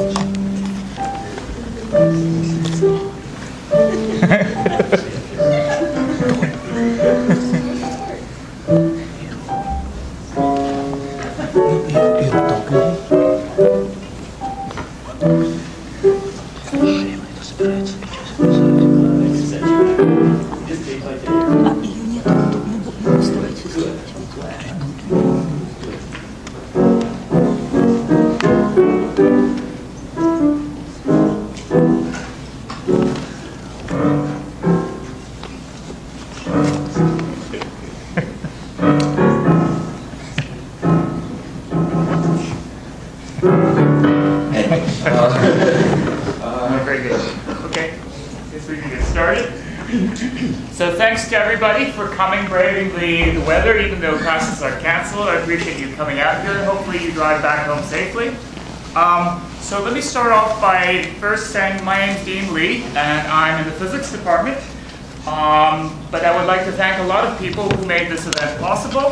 Uh, the weather, even though classes are canceled. I appreciate you coming out here. Hopefully you drive back home safely. Um, so let me start off by first saying my name's Dean Lee, and I'm in the physics department. Um, but I would like to thank a lot of people who made this event possible.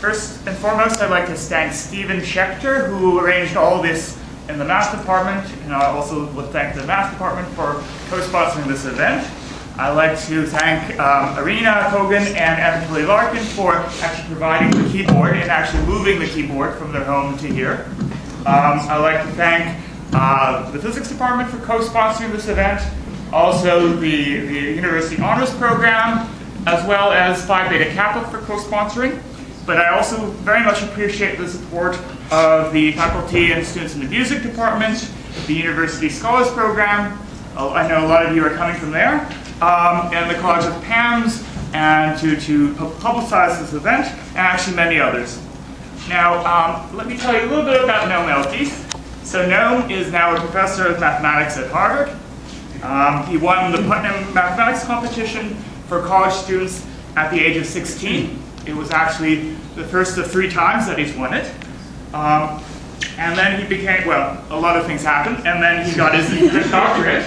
First and foremost, I'd like to thank Stephen Schechter, who arranged all this in the math department, and I also would thank the math department for co-sponsoring this event. I'd like to thank um, Irina Kogan and Evan Larkin for actually providing the keyboard and actually moving the keyboard from their home to here. Um, I'd like to thank uh, the physics department for co-sponsoring this event, also the, the University Honors Program, as well as Phi Beta Kappa for co-sponsoring. But I also very much appreciate the support of the faculty and students in the music department, the University Scholars Program, oh, I know a lot of you are coming from there, um, and the College of PAMS, and to, to publicize this event, and actually many others. Now, um, let me tell you a little bit about Noam Elkies. So Noam is now a professor of mathematics at Harvard. Um, he won the Putnam Mathematics Competition for college students at the age of 16. It was actually the first of three times that he's won it. Um, and then he became, well, a lot of things happened, and then he got his doctorate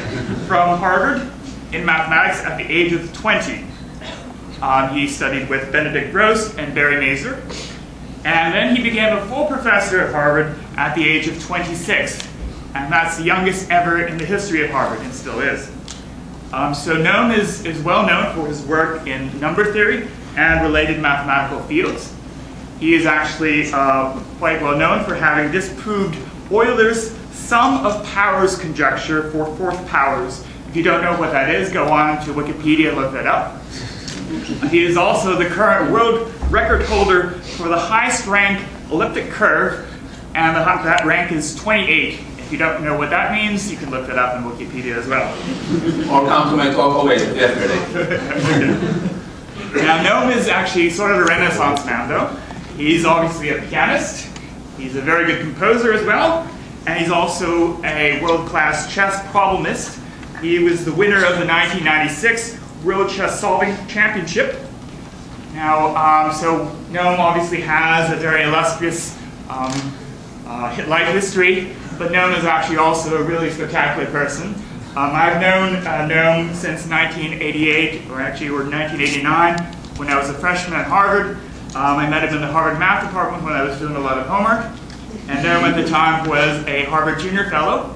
from Harvard in mathematics at the age of 20. Um, he studied with Benedict Gross and Barry Mazur. And then he became a full professor at Harvard at the age of 26. And that's the youngest ever in the history of Harvard, and still is. Um, so Noam is, is well known for his work in number theory and related mathematical fields. He is actually uh, quite well known for having disproved Euler's sum of powers conjecture for fourth powers. If you don't know what that is, go on to Wikipedia, and look that up. He is also the current world record holder for the highest rank elliptic curve, and the, that rank is 28. If you don't know what that means, you can look that up in Wikipedia as well. Or come to my talk always yesterday. Now, Noam is actually sort of a renaissance man, though. He's obviously a pianist, he's a very good composer as well, and he's also a world-class chess problemist. He was the winner of the 1996 World Chess Solving Championship. Now, um, so Noam obviously has a very illustrious um, uh, life history, but Noam is actually also a really spectacular person. Um, I've known uh, Noam since 1988, or actually, or 1989, when I was a freshman at Harvard. Um, I met him in the Harvard Math Department when I was doing a lot of homework. And Noam at the time was a Harvard Junior Fellow.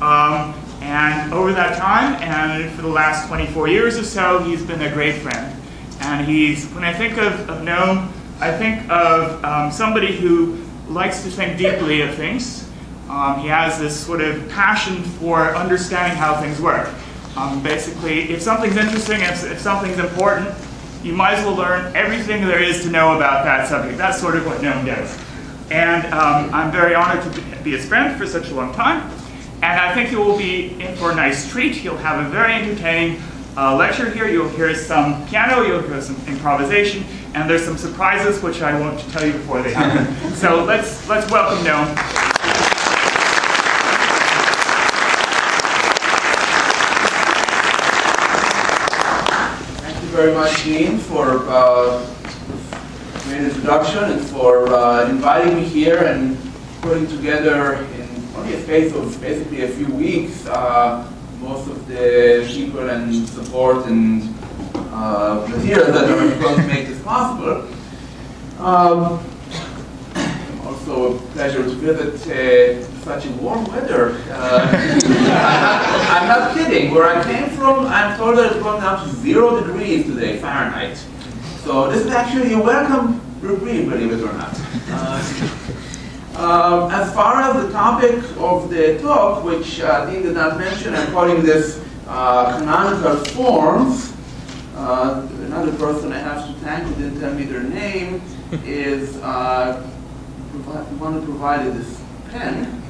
Um, and over that time, and for the last 24 years or so, he's been a great friend. And he's, when I think of, of Noam, I think of um, somebody who likes to think deeply of things. Um, he has this sort of passion for understanding how things work. Um, basically, if something's interesting, if, if something's important, you might as well learn everything there is to know about that subject. That's sort of what Noam does. And um, I'm very honored to be- be his friend for such a long time. And I think you will be in for a nice treat. You'll have a very entertaining uh, lecture here. You'll hear some piano, you'll hear some improvisation, and there's some surprises which I won't tell you before they happen. so let's let's welcome Noam. Thank you very much, Dean, for uh, great introduction and for uh, inviting me here and putting together in a space of basically a few weeks uh, most of the people and support and uh, materials that are going to make this possible. Um, also also a pleasure to visit uh, such a warm weather. Uh, I'm not kidding. Where I came from, I'm told that it's going down to zero degrees today, Fahrenheit. So this is actually a welcome reprieve, believe it or not. Uh, as far as the topic of the talk, which uh, Dean did not mention, I'm calling this uh, canonical forms. Uh, another person I have to thank who didn't tell me their name is uh, the one who provided this pen.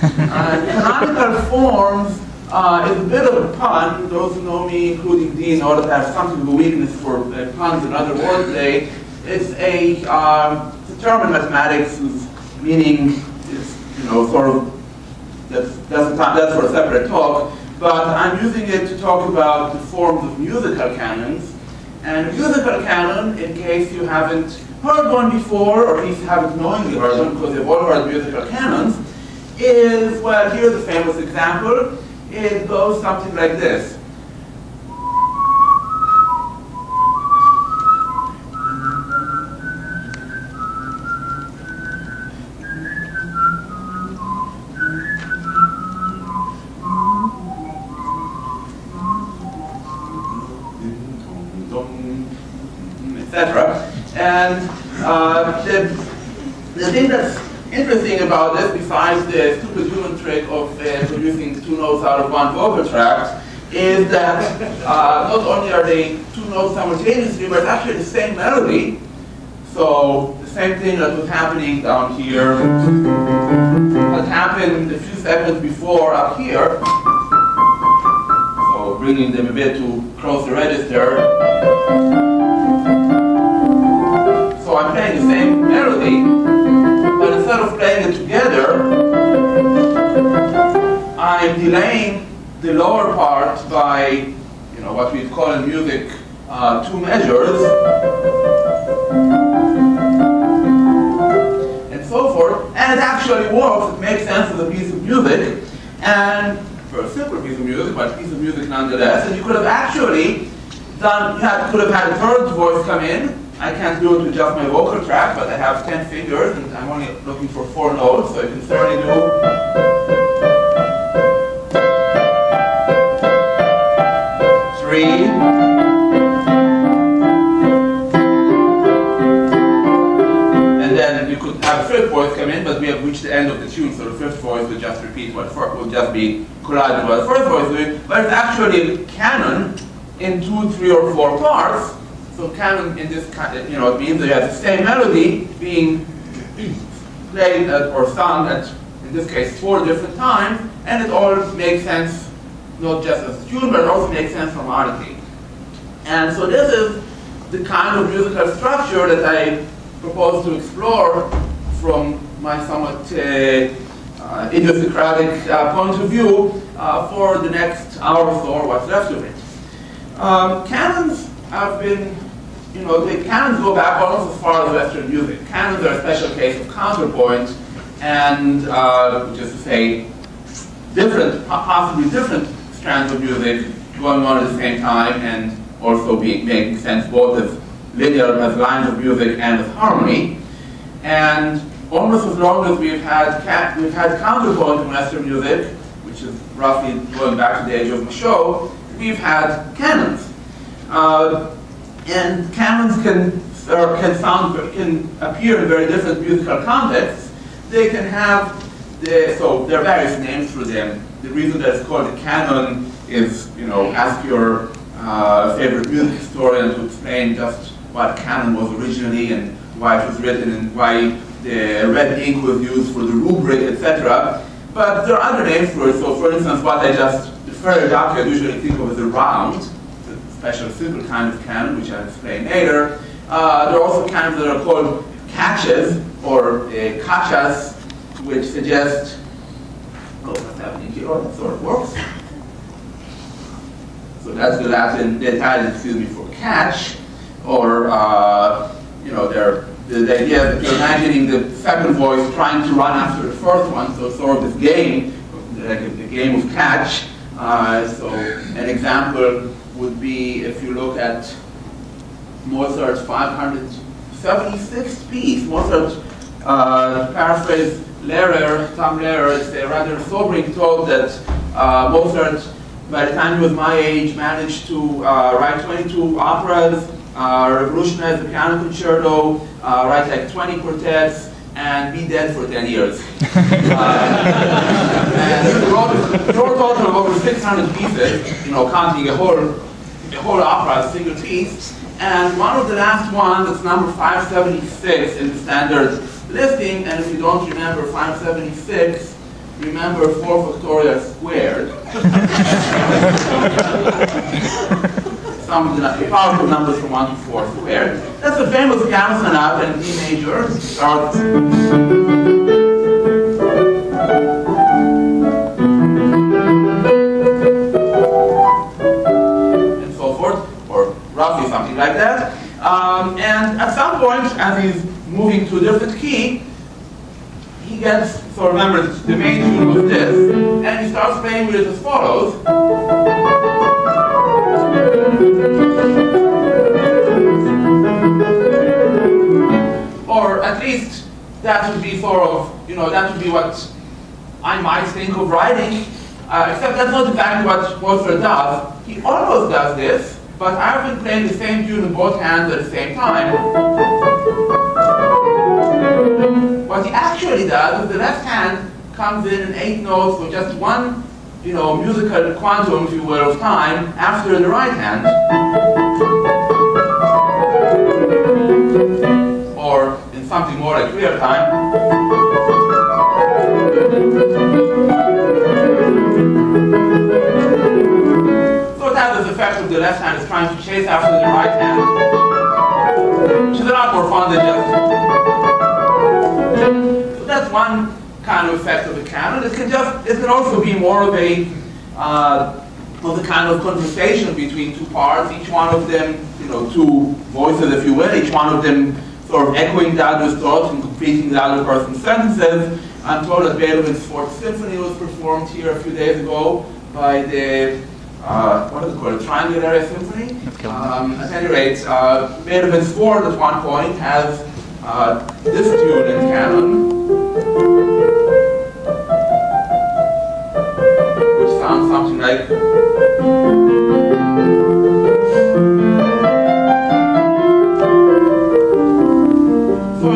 Canonical forms uh, is a bit of a pun. Those who know me, including Dean, know that I have something of a weakness for uh, puns and other wordplay. It's a, uh, it's a term in mathematics whose meaning is, you know, sort of, that's, that's, that's for a separate talk. But I'm using it to talk about the forms of musical canons. And musical canon, in case you haven't heard one before, or at least haven't knowingly heard one, because they've all heard musical canons, is, well, here's a famous example. It goes something like this. Vocal is that uh, not only are they two notes simultaneously, but actually the same melody. So the same thing that was happening down here that happened a few seconds before up here. So bringing them a bit to close the register. So I'm playing the same melody, but instead of playing it together, I'm delaying the lower part by, you know, what we call in music uh, two measures, and so forth. And it actually works. It makes sense as a piece of music, and for a simple piece of music, but a piece of music nonetheless. And you could have actually done, you could have had a third voice come in. I can't do it with just my vocal track, but I have 10 fingers and I'm only looking for four notes, so I can certainly do three, and then you could have a fifth voice come in, but we have reached the end of the tune, so the fifth voice will just repeat what first will just be collided with the first voice doing. But it's actually canon in two, three, or four parts. So canon in this kind, you know, it means that you have the same melody being played at, or sung at, in this case, four different times, and it all makes sense, not just as a student, but also makes sense harmonically. And so this is the kind of musical structure that I propose to explore from my somewhat uh, uh, idiosyncratic uh, point of view uh, for the next hour or so, or what's left of it. Um, canons have been, you know, the canons go back almost as far as Western music. Canons are a special case of counterpoint, and uh, is to say, different, po- possibly different strands of music going on at the same time, and also being, making sense both as linear as lines of music and as harmony. And almost as long as we've had ca- we've had counterpoint in Western music, which is roughly going back to the age of Machaut, we've had canons. Uh, and canons can or can sound can appear in very different musical contexts. They can have the so there are various names for them. The reason that it's called a canon is you know ask your uh, favorite music historian to explain just what canon was originally and why it was written and why the red ink was used for the rubric, etc. But there are other names for it. So, for instance, what I just the further document usually think of as a round, a special simple kind of canon, which I'll explain later. Uh, there are also canons that are called catches or uh, cachas, which suggest oh, what's happening here? Oh, that sort of works. So that's the Latin, the Italian, excuse me, for catch, or uh, you know, they're, the, the idea you're imagining the second voice trying to run after the first one, so sort of this game, like the game of catch. Uh, so an example would be if you look at Mozart's 576th piece. Mozart uh, Lehrer, Tom Lehrer, it's a rather sobering thought that uh, Mozart, by the time he was my age, managed to uh, write 22 operas, uh, revolutionize the piano concerto, uh, write like 20 quartets, and be dead for 10 years. uh, and he wrote, he wrote a total of over 600 pieces, you know, counting a whole, a whole opera, a single piece. And one of the last ones is number 576 in the standard listing, and if you don't remember 576, remember 4 factorial squared. Some of powerful numbers from 1 to 4 squared. That's a famous piano sonata in D major. Starts and so forth, or roughly something like that. Um, and at some point, as he's moving to a different key, he gets, so remember, the main tune was this, and he starts playing with it as follows. Or at least that would be sort of, you know, that would be what I might think of writing, uh, except that's not exactly what Mozart does. He almost does this, but I've been playing the same tune in both hands at the same time. What he actually does is the left hand comes in in eight notes with just one, you know, musical quantum, if you will, of time after the right hand. Or in something more like real time. So it has this effect of the left hand is trying to chase after the right hand, which is a lot more fun than just. So that's one kind of effect of the canon. It can just, it can also be more of a, uh, of the kind of conversation between two parts, each one of them, you know, two voices, if you will, each one of them sort of echoing the other's thoughts and completing the other person's sentences. I'm told that Beethoven's Fourth Symphony was performed here a few days ago by the, uh, what is it called, Triangle Area Symphony? Um, at any rate, uh, Beethoven's Fourth at one point has uh, this tune in canon, which sounds something like.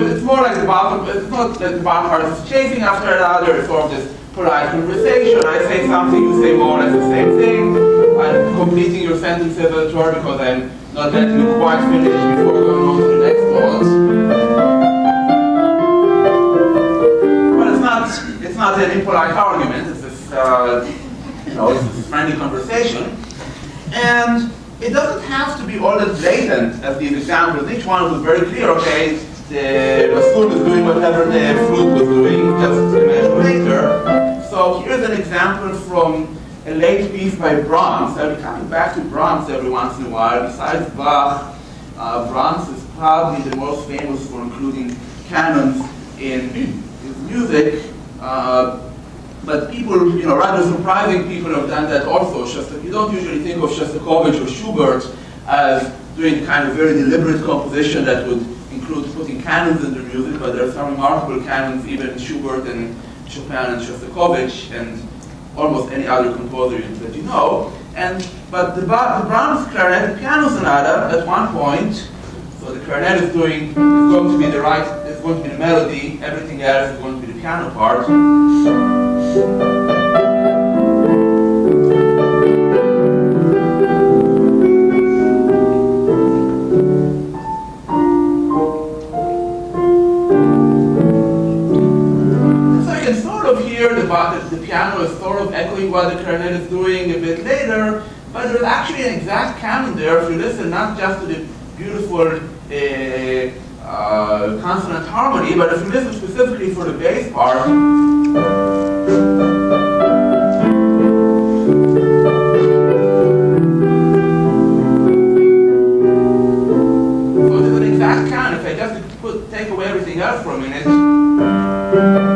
It's more like the bottom, it's not that bottom is chasing after another, it's sort of this polite conversation. I say something, you say more or less the same thing. I'm completing your sentences as it because I'm not letting you quite finish before going on to the next thought. It's not an impolite argument, it's this, uh, you know, it's this friendly conversation. And it doesn't have to be all as blatant as these examples. Each one was very clear, okay, the bassoon is doing whatever the flute was doing, just a later. So here's an example from a late piece by Brahms. I'll be coming back to Brahms every once in a while. Besides Bach, uh, Brahms is probably the most famous for including canons in his music. Uh, but people, you know, rather surprising people have done that also. Shosta- you don't usually think of Shostakovich or Schubert as doing kind of very deliberate composition that would include putting canons in their music, but there are some remarkable canons even in Schubert and Chopin and Shostakovich and almost any other composer that you know. And but the, the Brahms clarinet piano sonata at one point, so the clarinet is doing is going to be the right, is going to be the melody. Everything else is going to be the piano part. So you can sort of hear the, the piano is sort of echoing what the clarinet is doing a bit later, but there's actually an exact canon there if you listen not just to the beautiful uh, uh, consonant harmony, but if you listen specifically for the bass part. So there's an exact count. If I just put, take away everything else for a minute.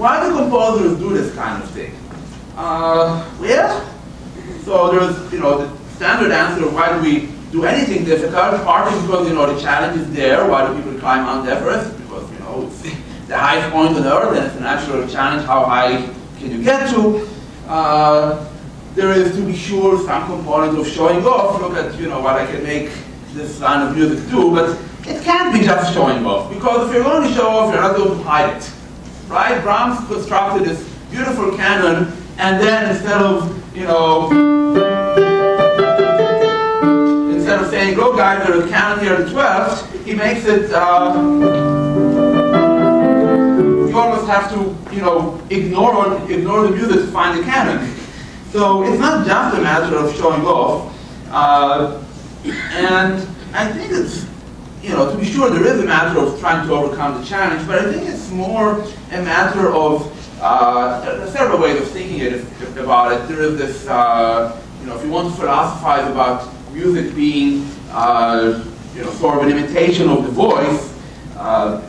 Why do composers do this kind of thing? Uh, well, so there's, you know, the standard answer, why do we do anything difficult? Partly because, you know, the challenge is there. Why do people climb Mount Everest? Because, you know, it's the highest point on Earth, and it's a natural challenge. How high can you get to? Uh, there is, to be sure, some component of showing off. Look at, you know, what I can make this line of music do, but it can't be just showing off, because if you're going to show off, you're not going to hide it, right? Brahms constructed this beautiful canon, and then instead of, you know, instead of saying, look guys, there's a canon here at the 12th, he makes it, uh, you almost have to, you know, ignore, ignore the music to find the canon. So it's not just a matter of showing off. Uh, and I think it's, you know, to be sure, there is a matter of trying to overcome the challenge, but I think it's more a matter of, uh, several ways of thinking it, about it. There is this, uh, you know, if you want to philosophize about music being, uh, you know, sort of an imitation of the voice, uh,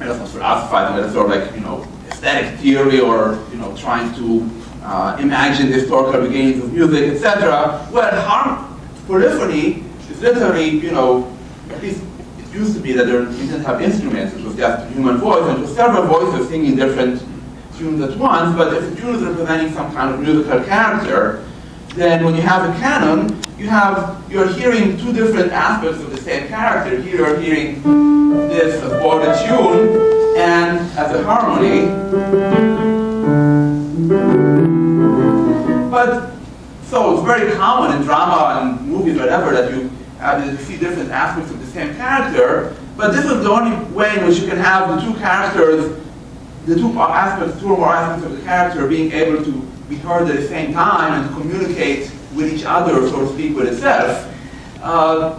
I don't know, philosophizing, but it's sort of like, you know, aesthetic theory or, you know, trying to uh, imagine the historical beginnings of music, etc. Well, harm polyphony is literally, you know, at least used to be that there, didn't have instruments, it was just human voice, and several voices singing different tunes at once, but if the tune is representing some kind of musical character, then when you have a canon, you have, you're hearing two different aspects of the same character. Here you're hearing this as both a tune and as a harmony. But, so it's very common in drama and movies, whatever, that you, uh, you see different aspects of the same character, but this is the only way in which you can have the two characters, the two aspects, two or more aspects of the character being able to be heard at the same time and communicate with each other, so to speak, with itself. Uh,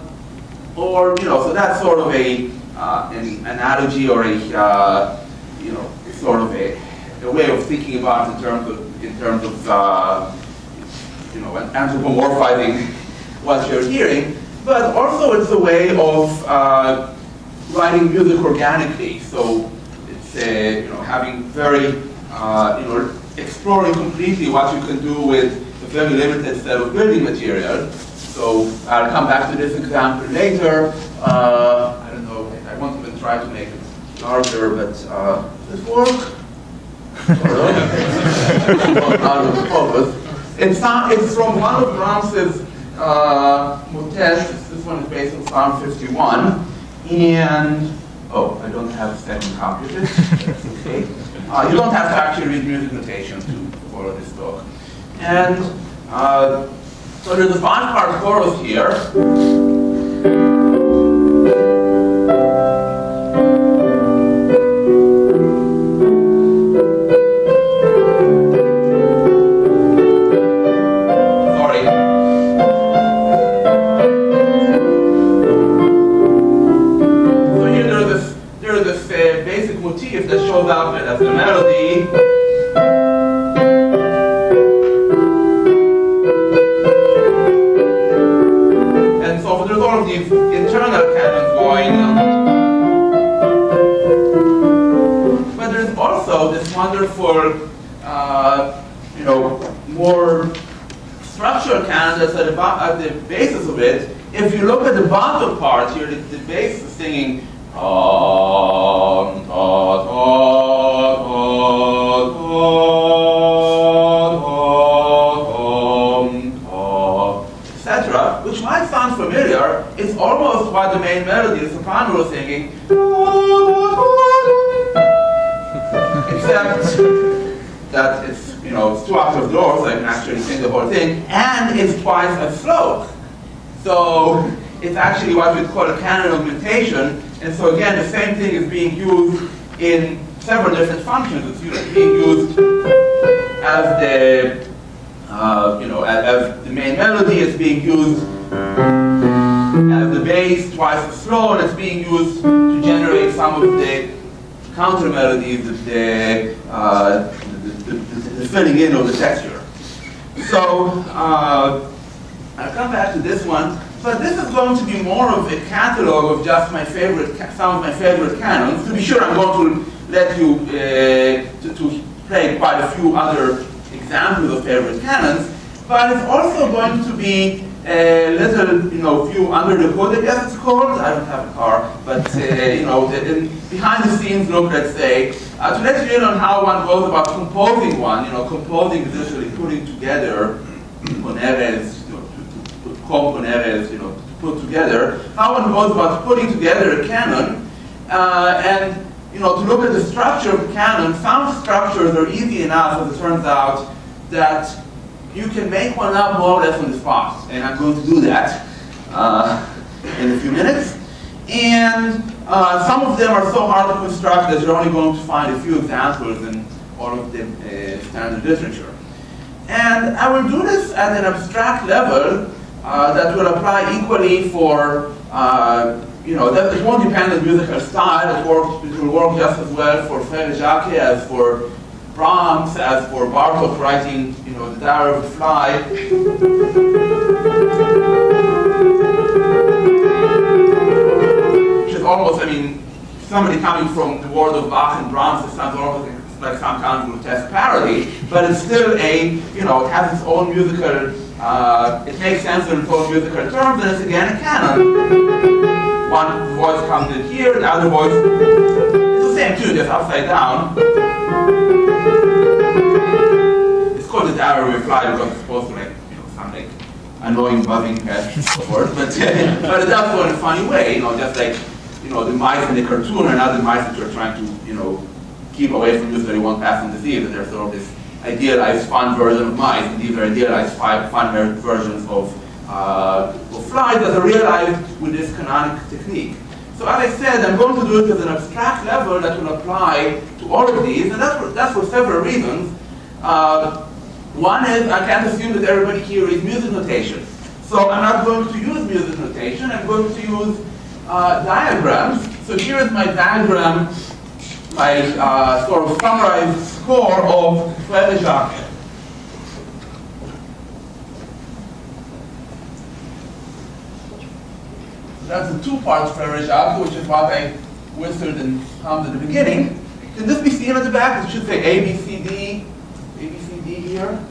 or, you know, so that's sort of a, uh, an analogy or a, uh, you know, sort of a, a way of thinking about in terms of, in terms of, uh, you know, anthropomorphizing what you're hearing. But also it's a way of uh, writing music organically. So it's, uh, you know, having very, uh, you know, exploring completely what you can do with a very limited set of building material. So I'll come back to this example later. Uh, I don't know, I won't even try to make it larger, but uh, does this work? it's, not, it's from one of Brahms's uh. This one is based on Psalm 51. And, oh, I don't have a second copy of it. That's okay. Uh, you don't have to actually read music notation to follow this talk. And uh, so there's a five-part chorus here. Used to generate some of the counter melodies, the, uh, the, the, the filling in of the texture. So uh, I'll come back to this one, but this is going to be more of a catalog of just my favorite, some of my favorite canons. To be sure, I'm going to let you uh, to, to play quite a few other examples of favorite canons, but it's also going to be a little, you know, view under the hood, I guess it's called. I don't have a car, but, uh, you know, behind the scenes look, let's say, uh, to let you in on how one goes about composing one. You know, composing is literally putting together poneres, you know, to, to, to componeres, you know, to put together. How one goes about putting together a canon, uh, and you know, to look at the structure of a canon, some structures are easy enough, as it turns out, that you can make one up more or less on the spot. And I'm going to do that uh, in a few minutes. And uh, some of them are so hard to construct that you're only going to find a few examples in all of the uh, standard literature. And I will do this at an abstract level uh, that will apply equally for, uh, you know, that it won't depend on musical style. It, works, it will work just as well for Frère Jacques as for Brahms, as for Bartok writing, you know, the Diary of the Fly. Which is almost, I mean, somebody coming from the world of Bach and Brahms, it sounds almost like some kind of grotesque parody, but it's still a, you know, it has its own musical, uh, it makes sense in its own musical terms, and it's again a canon. One voice comes in here, the other voice, it's the same tune, just upside down. The diary reply because it's supposed to like, you know, sound like annoying buzzing so forth, but, but it does so in a funny way, you know, just like, you know, the mice in the cartoon are not the mice that you're trying to, you know, keep away from you so you won't pass on disease, and they're sort of this idealized fun version of mice, and these are idealized fun versions of, uh, of flies that are realized with this canonic technique. So as I said, I'm going to do it as an abstract level that will apply to all of these, and that's for, that's for several reasons. Uh, one is I can't assume that everybody here is music notation. So I'm not going to use music notation, I'm going to use uh, diagrams. So here is my diagram, my uh, sort of summarized score of Frère Jacques. That's a two-part Frère Jacques, which is what I whispered and hummed at the beginning. Can this be seen at the back? It should say A, B, C, D here.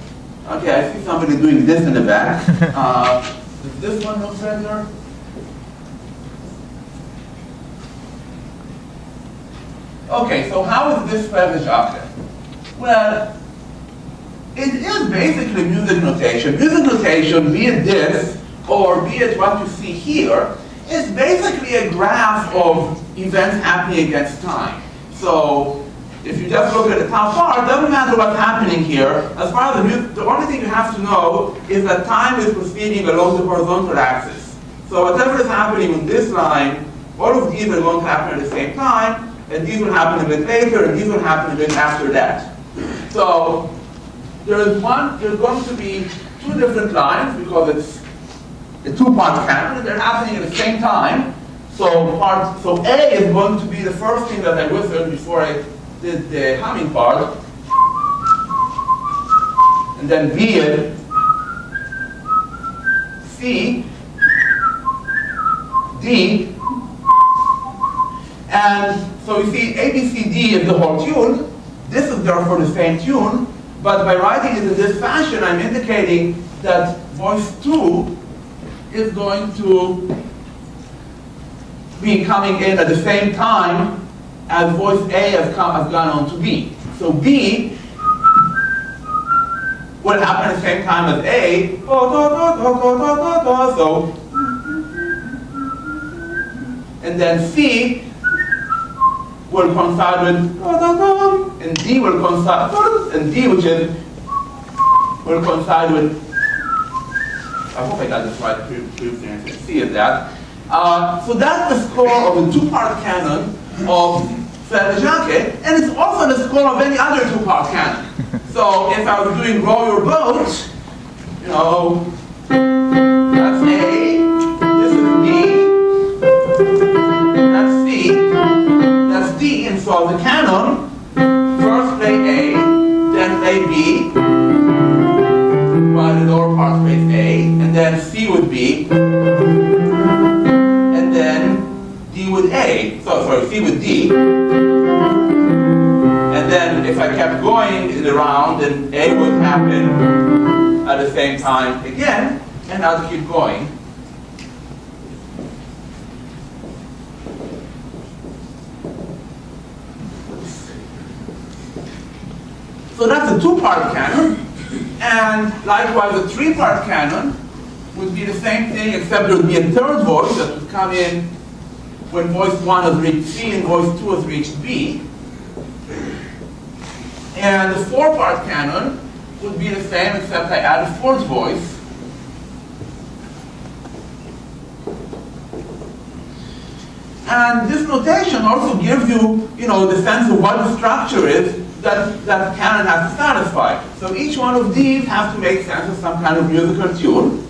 Okay, I see somebody doing this in the back. Uh, does this one look better? Okay, so how is this Frère Jacques? Well, it is basically music notation. Music notation, be it this, or be it what you see here, is basically a graph of events happening against time. So if you just look at the top part, it doesn't matter what's happening here. As far as the, the only thing you have to know is that time is proceeding along the horizontal axis. So whatever is happening on this line, all of these are going to happen at the same time, and these will happen a bit later, and these will happen a bit after that. So there is one, there's going to be two different lines because it's a two-part camera. they're happening at the same time. So part, so A is going to be the first thing that I whistled before I did the humming part, and then B is C, D, and so you see A, B, C, D is the whole tune. This is therefore the same tune, but by writing it in this fashion, I'm indicating that voice 2 is going to be coming in at the same time as voice A has, come, has gone on to B. So B will happen at the same time as A. So, and then C will coincide with, and D will coincide, and D which is, will coincide with I hope I got this right, previously see it that. Uh, so that's the score of a two-part canon of Jacques, and it's also the score of any other two-part canon. So if I was doing Row Your Boat, you know, that's A, this is B, that's C, that's D, and so the canon, first play A, then AB, by the lower part space A, and then C would B, A, so sorry, C with D. And then if I kept going in the round, then A would happen at the same time again, and I'll keep going. So that's a two-part canon. And likewise, a three-part canon would be the same thing, except there would be a third voice that would come in when voice one has reached C and voice two has reached B. And the four-part canon would be the same, except I add a fourth voice. And this notation also gives you, you know, the sense of what the structure is that that canon has to satisfy. So each one of these has to make sense of some kind of musical tune,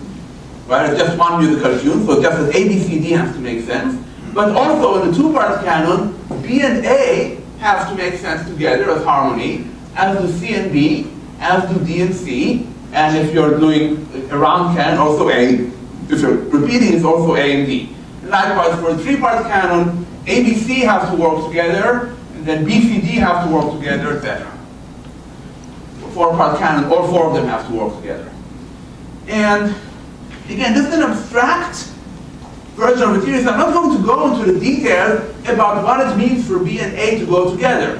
right? It's just one musical tune, so just as A, B, C, D has to make sense. But also in the two-part canon, B and A have to make sense together as harmony, as do C and B, as do D and C, and if you're doing a round canon, also A. If you're repeating, it's also A and D. Likewise, for a three-part canon, ABC have to work together, and then BCD have to work together, etc. Four-part canon, all four of them have to work together. And again, this is an abstract version of. So I'm not going to go into the details about what it means for B and A to go together.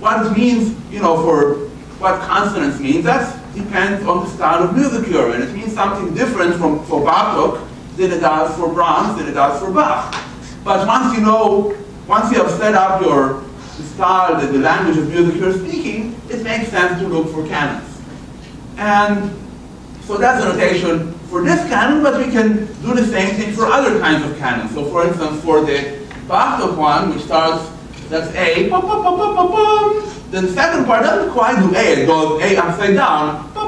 What it means, you know, for what consonants means, that depends on the style of music you're in. It means something different from for Bartok than it does for Brahms, than it does for Bach. But once you know, once you have set up your the style, the, the language of music you're speaking, it makes sense to look for canons. And so that's a notation for this canon, but we can do the same thing for other kinds of canons. So for instance, for the Bartok one, which starts, that's A, then the second part doesn't quite do A, it goes A upside down, so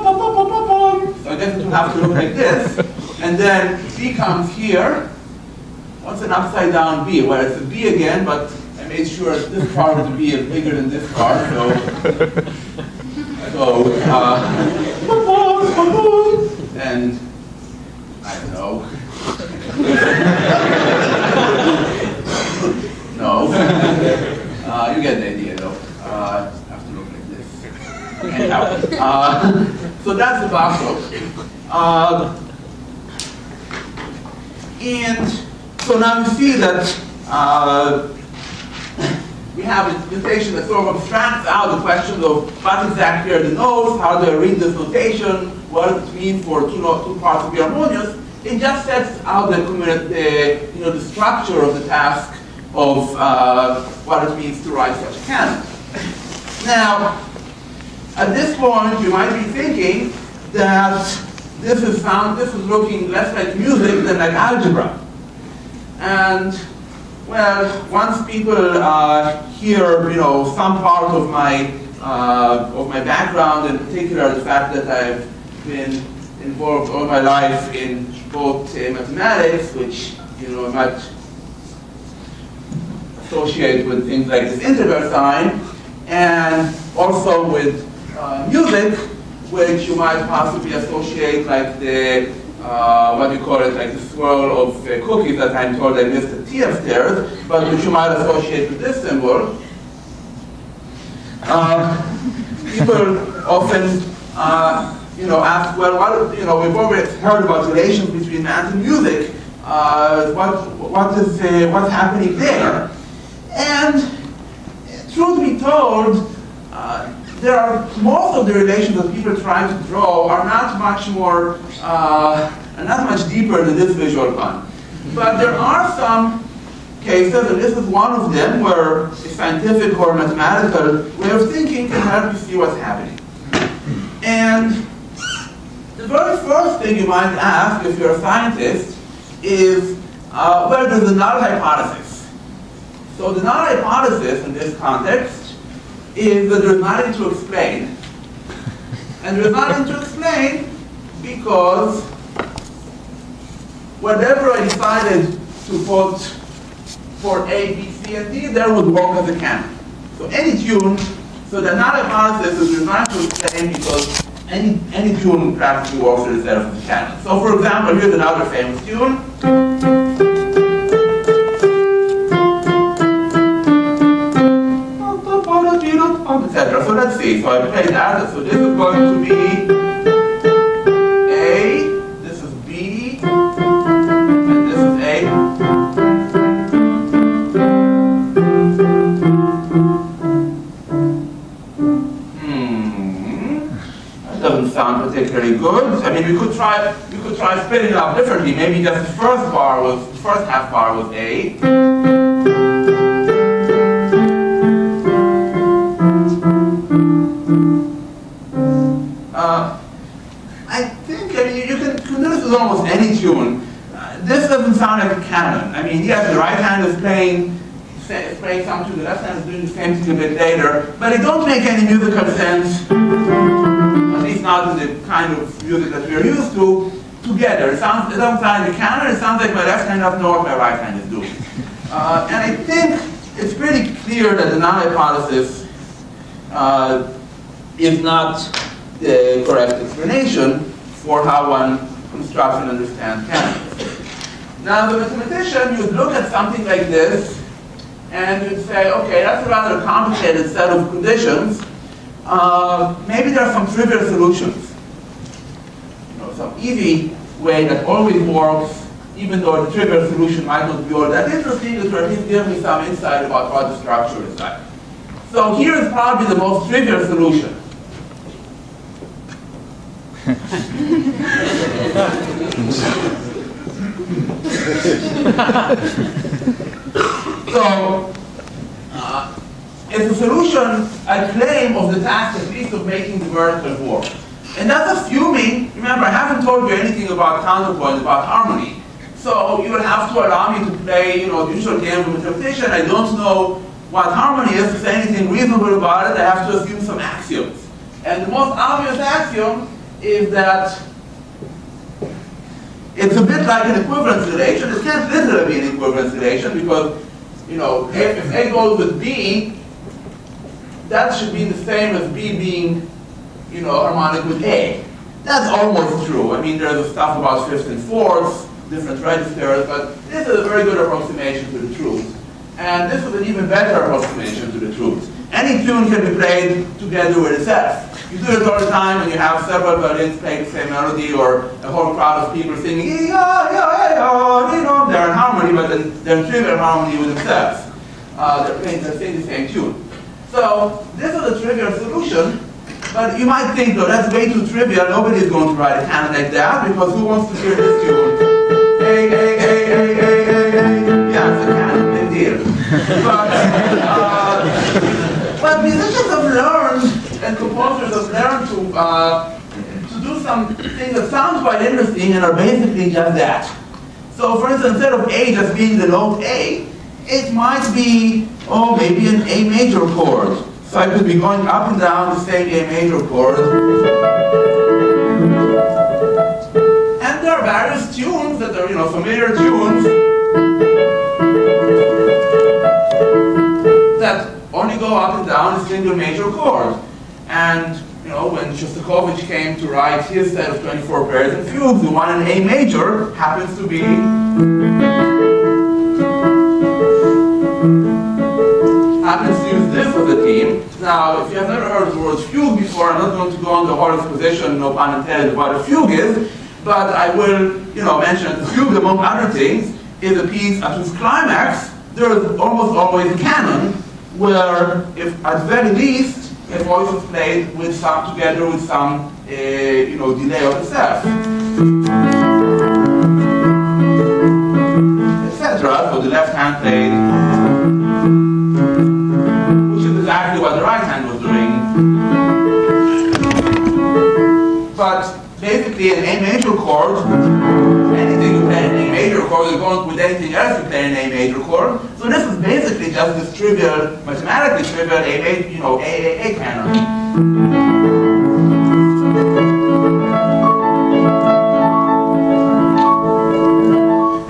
I guess it would have to look like this. And then B comes here. What's an upside down B? Well, it's a B again, but I made sure this part of the B is bigger than this part, so go, uh, and I don't know. no. Uh, you get the idea, though. Uh, have to look like this. Anyhow, uh, so that's the Bartok. Uh, and so now you see that uh, we have a notation that sort of abstracts out the question of what exactly are the notes, how do I read this notation, what does it mean for two, two parts to be harmonious. It just sets out the, you know, the structure of the task of uh, what it means to write such a canon. Now, at this point, you might be thinking that this is sound, this is looking less like music than like algebra. And well, once people uh, hear, you know, some part of my uh, of my background, in particular the fact that I've been involved all my life in both uh, mathematics, which you know might associate with things like this integral sign, and also with uh, music, which you might possibly associate like the uh, what do you call it, like the swirl of uh, cookies that I'm told I missed at tea upstairs, but which you might associate with this symbol. Uh, people often, uh, you know, ask, well, what, you know, we've already heard about relations between math and music. Uh, what, what is, uh, what's happening there? And truth be told, there are most of the relations that people are trying to draw are not much more, uh, not much deeper than this visual one. But there are some cases, and this is one of them, where a scientific or mathematical way of thinking can help you see what's happening. And the very first thing you might ask if you're a scientist is, uh, well, there's a null hypothesis. So the null hypothesis in this context is that there's nothing to explain. And there's nothing to explain because whatever I decided to put for A, B, C, and D, there would work as a canon. So any tune So the null hypothesis is referred to explain because any, any tune practically works with a set of the canon. So for example, here's another famous tune. Etc. So let's see. So I play that. So this is going to be sound particularly good. I mean, we could try, we could try splitting it up differently. Maybe just the first bar was, the first half bar was A. Uh, I think, I mean, you can, do this with almost any tune. Uh, this doesn't sound like a canon. I mean, yes, the right hand is playing, playing some tune, the left hand is doing the same thing a bit later, but it don't make any musical sense, least not the kind of music that we're used to, together. It sounds, it doesn't sound like a canon, it sounds like my left hand know what my right hand is doing. Uh, and I think it's pretty clear that the null hypothesis uh, is not the correct explanation for how one constructs and understands canons. Now, the mathematician, you'd look at something like this, and you'd say, okay, that's a rather complicated set of conditions. Uh, maybe there are some trivial solutions. You know, some easy way that always works, even though the trivial solution might not be all that interesting, is to at least give me some insight about what the structure is like. So here is probably the most trivial solution. so, uh, it's a solution, a claim of the task at least of making the vertical work. And that's assuming, remember, I haven't told you anything about counterpoint, about harmony. So you will have to allow me to play, you know, the usual game of mathematician. I don't know what harmony is. Say anything reasonable about it, I have to assume some axioms. And the most obvious axiom is that it's a bit like an equivalence relation. It can't literally be an equivalence relation because, you know, if, if A goes with B, that should be the same as B being, you know, harmonic with A. That's almost true. I mean, there's stuff about fifths and fourths, different registers, but this is a very good approximation to the truth. And this is an even better approximation to the truth. Any tune can be played together with itself. You do it all the time and you have several violins playing the same melody or a whole crowd of people singing, yeah, yeah, yeah, you know, they're in harmony, but then they're in trivial harmony with themselves. Uh, they're playing the same tune. So this is a trivial solution, but you might think, though, that's way too trivial. Nobody is going to write a canon like that because who wants to hear this tune? Hey, hey, hey, hey, hey, hey, hey. Yeah, it's a canon, big deal. But, uh, but musicians have learned and composers have learned to, uh, to do some things that sound quite interesting and are basically just that. So for instance, instead of A just being the note A, it might be, oh, maybe an A major chord. So I could be going up and down the same A major chord. And there are various tunes that are, you know, familiar tunes that only go up and down a single major chord. And you know, when Shostakovich came to write his set of 24 pairs and fugues, the one in A major happens to be happens to use this as a theme. Now, if you have never heard the word fugue before, I'm not going to go on the whole exposition, no pun intended, what a fugue is, but I will, you know, mention fugue, among other things, is a piece at whose climax there is almost always a canon, where, if at very least, a voice is played with some together with some, uh, you know, delay of itself, etc. So the left hand played, an A major chord, anything you play in A major chord is going with anything else you play in A major chord. So this is basically just this trivial, mathematically trivial A major, you know, A A A canon.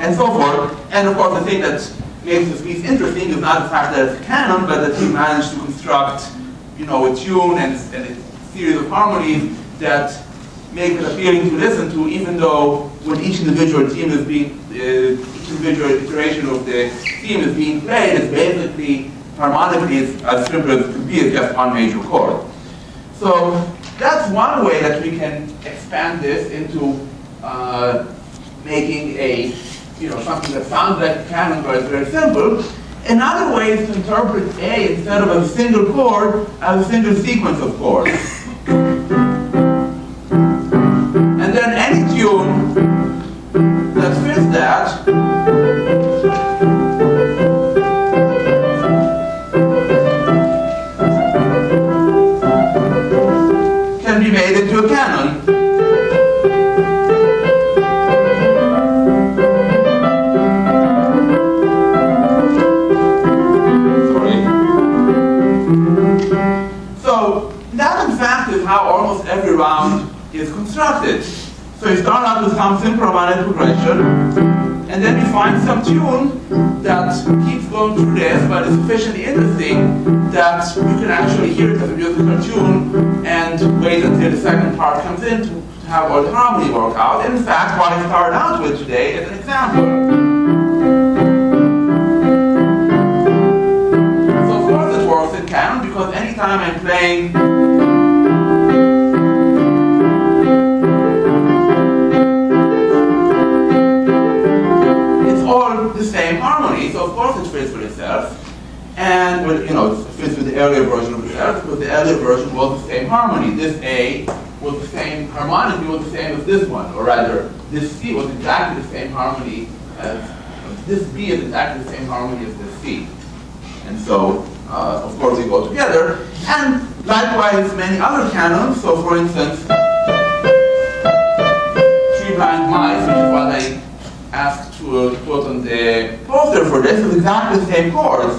And so forth. And of course, the thing that makes this piece interesting is not the fact that it's a canon, but that he managed to construct, you know, a tune and, and a series of harmonies that make it appealing to listen to, even though when each individual theme is being, uh, each individual iteration of the theme is being played, it's basically harmonically as, as simple as it could be, it's just one major chord. So that's one way that we can expand this into uh, making a, you know, something that sounds like a canon, but it's very simple. Another way is to interpret A instead of a single chord as a single sequence of chords. Tune that fits that can be made into a canon. Sorry. So that in fact is how almost every round is constructed. So you start out with some simple harmonic progression, and then you find some tune that keeps going through this, but is sufficiently interesting that you can actually hear it as a musical tune and wait until the second part comes in to have all the harmony work out. In fact, what I started out with today is an example. Because anytime I'm playing of course it fits with itself. And well, you know, it fits with the earlier version of itself, because the earlier version was the same harmony. This A was the same harmonically was the same as this one, or rather, this C was exactly the same harmony as this B is exactly the same harmony as this C. And so, uh, of course, they go together. And likewise, many other canons. So, for instance, Three Blind Mice, which is what I asked to uh, put on the poster for this, is exactly the same chords.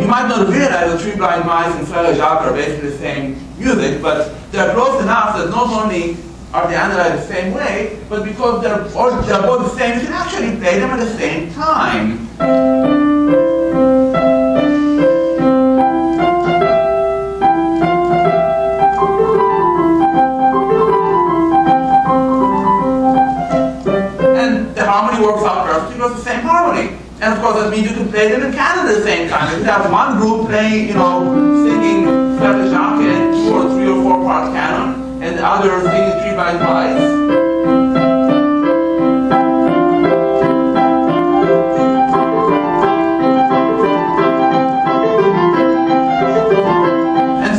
You might not realize that Three Blind Mice and Frère Jacques are basically the same music, but they're close enough that not only are they analyzed the same way, but because they're, all, they're both the same, you can actually play them at the same time. And of course that means you can play them in Canada at the same time. If You have one group playing, you know, singing Frère Jacques in two or three or four part canon, and the other singing Three Blind Mice. And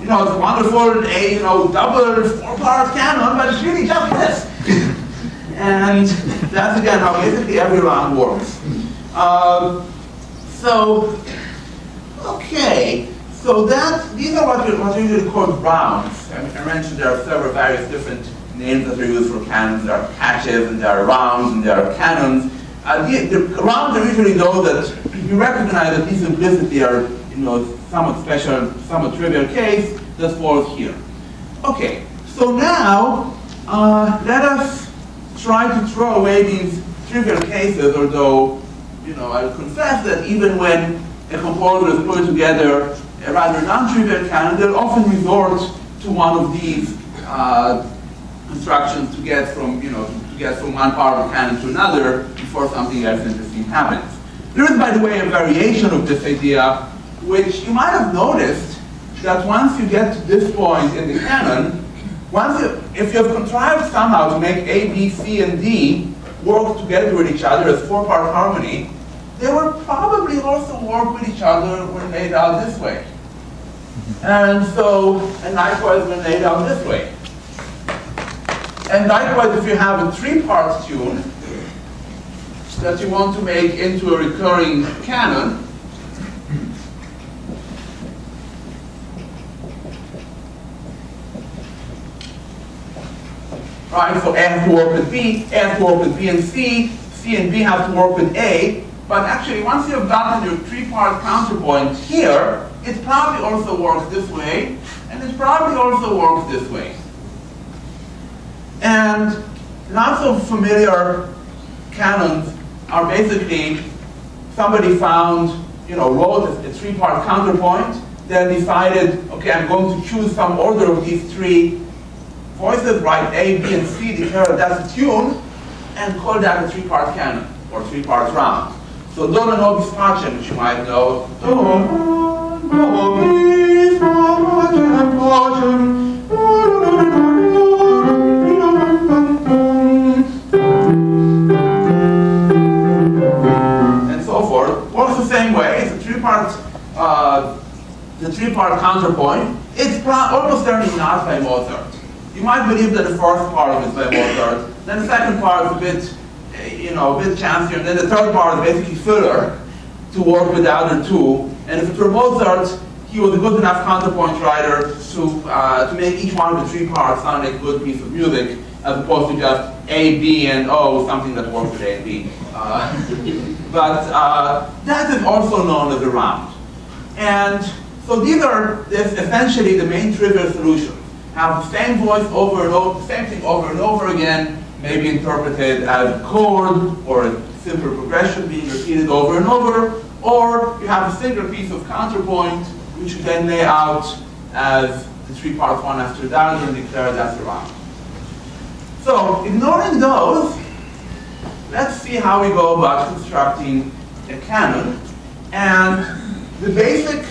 you know, it's wonderful, a, you know, double four-part canon, but it's really just this. and that's again how basically every round works. Um, so, okay, so that these are what we what we usually call rounds. I, mentioned there are several various different names that are used for canons. There are catches, and there are rounds, and there are cannons. Uh, the, the rounds are usually those that you recognize that these implicitly are, you know, somewhat special, somewhat trivial case that falls here. Okay, so now uh, let us try to throw away these trivial cases, although, you know, I'll confess that even when a composer is putting together a rather non-trivial canon, they'll often resort to one of these uh, constructions to get from, you know, to get from one part of the canon to another before something else interesting happens. There is, by the way, a variation of this idea, which you might have noticed that once you get to this point in the canon, once you, if you have contrived somehow to make A, B, C, and D work together with each other as four-part harmony, they will probably also work with each other when laid out this way. And so, and likewise when laid out this way. And likewise, if you have a three-part tune that you want to make into a recurring canon, right? So A has to work with B, A has to work with B and C, C and B have to work with A. But actually, once you have gotten your three-part counterpoint here, it probably also works this way, and it probably also works this way. And not so familiar canons are basically somebody found, you know, wrote a, a three-part counterpoint, then decided, okay, I'm going to choose some order of these three voices, write A, B, and C, declare that that's a tune, and call that a three-part canon, or three-part round. So Dona nobis pacem, which you might know, do, nobis and so forth. Works the same way. It's a three-part, uh, the three-part counterpoint. It's almost certainly not by Mozart. You might believe that the first part of it is by Mozart. Then the second part is a bit, you know, a bit chancier. And then the third part is basically filler to work with the other two. And if it were Mozart, he was a good enough counterpoint writer to, uh, to make each one of the three parts sound like a good piece of music, as opposed to just A, B, and O, something that works with A and B. Uh, but uh, that is also known as a round. And so these are essentially the main trivial solutions. Have the same voice over and over, the same thing over and over again, maybe interpreted as a chord or a simple progression being repeated over and over, or you have a single piece of counterpoint which you then lay out as the three parts one after the other and declare that's a round. So ignoring those, let's see how we go about constructing a canon. And the basic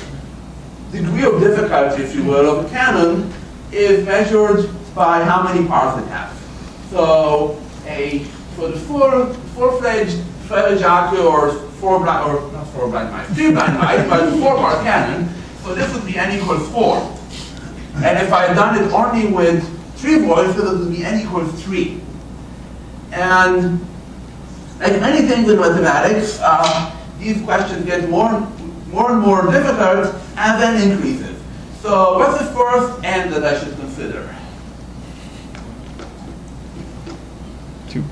degree of difficulty, if you will, of a canon is measured by how many parts it has. So a for the full full-fledged Frege or four blind or not four blind mice, three blind mice, but four-part canon. So this would be n equals four. And if I had done it only with three voices, it would be n equals three. And like many things in mathematics, uh, these questions get more, more and more difficult and then increases. So what's the first n that I should consider? Two.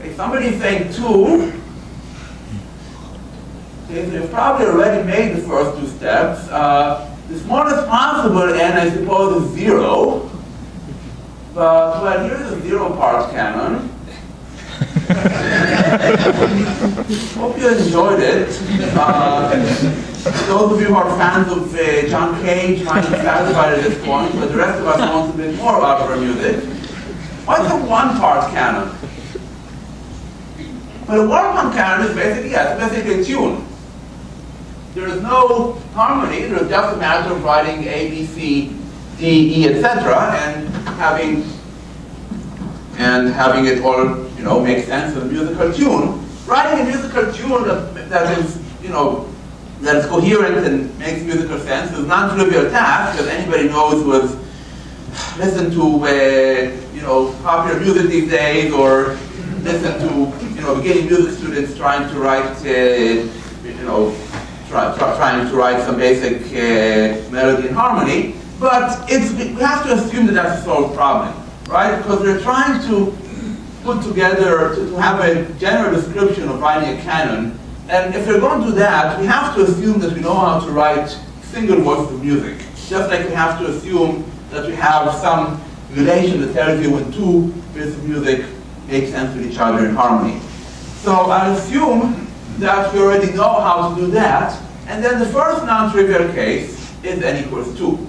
Okay, somebody's saying two. Okay, so you've probably already made the first two steps. Uh, the smallest possible n, I suppose, is zero. But, well, here's a zero part canon. Hope you enjoyed it. Uh, those of you who are fans of uh, John Cage might be satisfied at this point, but the rest of us want a bit more about our music. What's a one-part canon? Well, a one-part canon is basically, yes, basically a tune. There is no harmony, there is just a matter of writing A, B, C, D, E, etc., and having and having it all, you know, make sense of a musical tune. Writing a musical tune that, that is, you know, that is coherent and makes musical sense is not a trivial task, as anybody knows who has listened to, uh, you know, popular music these days, or listen to, you know, beginning music students trying to write, uh, you know, try, try, trying to write some basic uh, melody and harmony. But it's, we have to assume that that's a solved problem right? Because we're trying to put together, to, have a general description of writing a canon. And if we're going to do that, we have to assume that we know how to write single voices of music. Just like we have to assume that we have some relation that tells you when two pieces of music make sense with each other in harmony. So I assume that we already know how to do that. And then the first non-trivial case is n equals 2.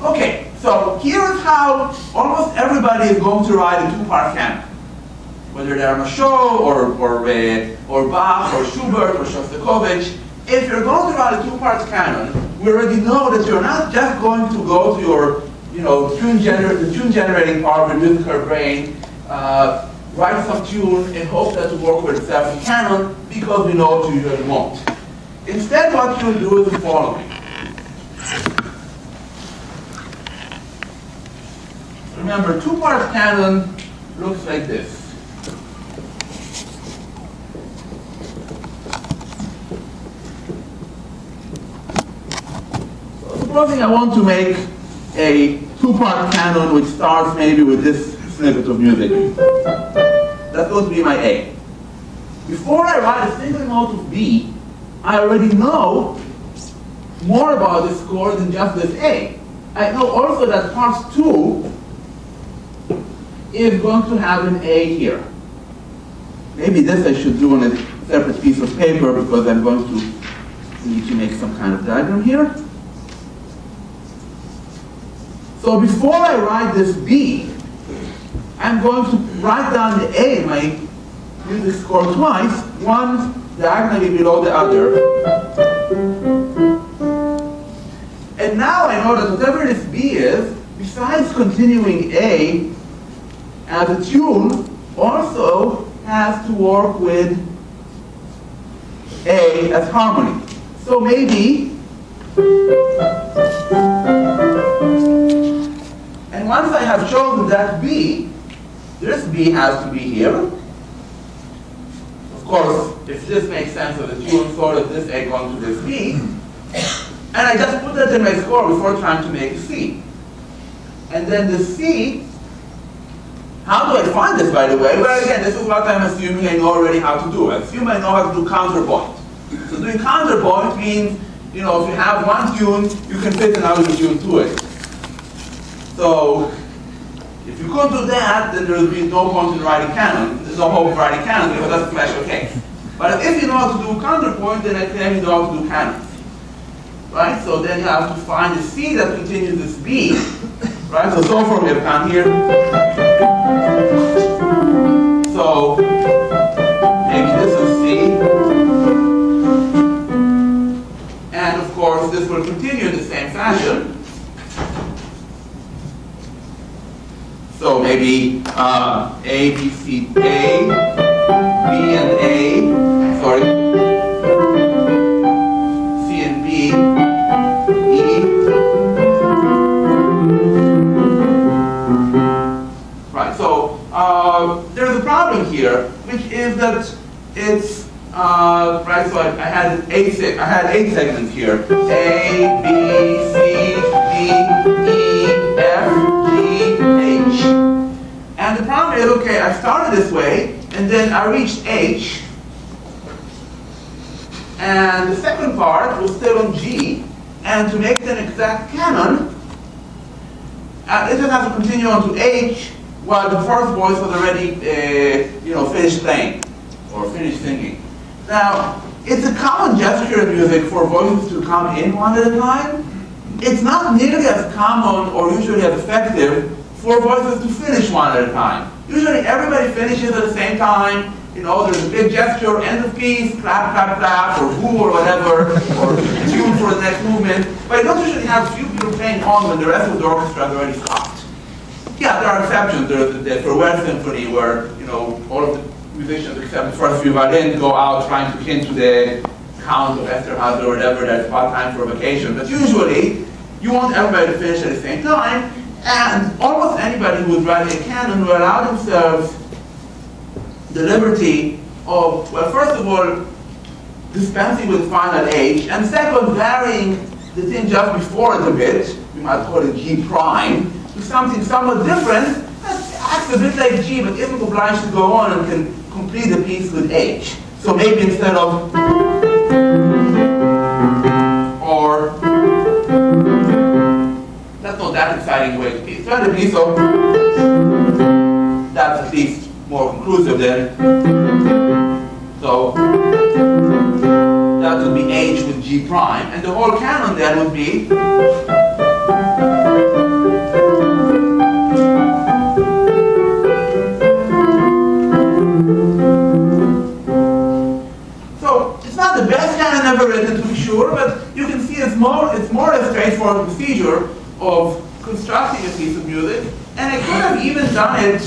Okay, so here's how almost everybody is going to write a two-part canon. Whether they're Machaut or, or, uh, or Bach or Schubert or Shostakovich, if you're going to write a two-part canon, we already know that you're not just going to go to your you know, tune gener the tune generating part of your musical brain, uh, write some tune and hope that to work with itself in canon because we know it usually won't. Instead, what you'll do is the following. Remember, two-part canon looks like this. Supposing I want to make a two-part canon which starts maybe with this snippet of music. That's going to be my A. Before I write a single note of B, I already know more about this chord than just this A. I know also that part two is going to have an A here. Maybe this I should do on a separate piece of paper because I'm going to need to make some kind of diagram here. So before I write this B, I'm going to write down the A in my music score twice, one diagonally below the other. And now I know that whatever this B is, besides continuing A as a tune, also has to work with A as harmony. So maybe, and once I have chosen that B, this B has to be here. Of course, if this makes sense of the tune, so does this A going to this B. And I just put that in my score before trying to make a C. And then the C, how do I find this, by the way? Well, again, this is what I'm assuming I know already how to do. I assume I know how to do counterpoint. So doing counterpoint means, you know, if you have one tune, you can fit another tune to it. So if you couldn't do that, then there would be no point in writing canon. There's no hope of writing canon because that's a special case. But if you know how to do counterpoint, then I claim you know how to do canon. Right? So then you have to find the C that continues this B. Right? So so far we have gone here. So maybe this is C. And of course this will continue in the same fashion. So maybe uh, A, B, C, A, B and A, is that it's, uh, right, so I, I had eight, I had eight segments here. A, B, C, D, E, F, G, H. And the problem is, okay, I started this way, and then I reached H, and the second part was still on G, and to make an exact canon, uh, it just has to continue on to H, while the first voice was already, uh, you know, finished playing, or finished singing. Now, it's a common gesture in music for voices to come in one at a time. It's not nearly as common or usually as effective for voices to finish one at a time. Usually everybody finishes at the same time. You know, there's a big gesture, end of piece, clap, clap, clap, or who or whatever, or tune for the next movement. But you don't usually have a few people playing on when the rest of the orchestra has already stopped. Yeah, there are exceptions. There's the, Farewell Symphony where, you know, all of the musicians except the first few violins go out trying to hint to the Count of Esterhazy or whatever that's part time for vacation. But usually, you want everybody to finish at the same time, and almost anybody who is writing a canon will allow themselves the liberty of, well, first of all, dispensing with final H, and second, varying the thing just before it a bit, we might call it G prime, something somewhat different acts a bit like G, but isn't obliged to go on and can complete the piece with H. So maybe instead of or that's not that exciting way to be. Try the piece of that's at least more conclusive then. So that would be H with G prime, and the whole canon then would be the best canon ever written to be sure, but you can see it's more it's more a straightforward procedure of constructing a piece of music, and I could have even done it,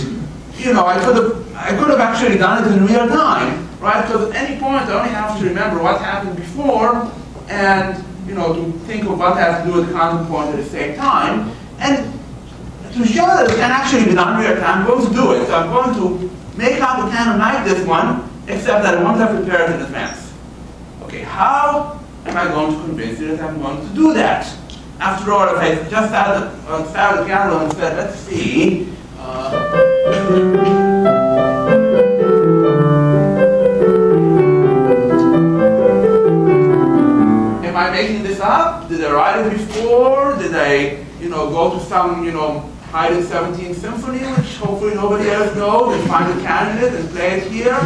you know, I could have I could have actually done it in real time, right? Because at any point I only have to remember what happened before, and you know, to think of what has to do with the counterpoint at the same time, and to show that it can actually be done real time, I'm going to do it. So I'm going to make out a canon like this one, except that I won't have prepared in advance. Okay, how am I going to convince you that I'm going to do that? After all, if I just sat at, uh, the piano and said, let's see, uh, am I making this up? Did I write it before? Did I, you know, go to some, you know, Haydn 17th symphony, which hopefully nobody else knows, and find a candidate and play it here.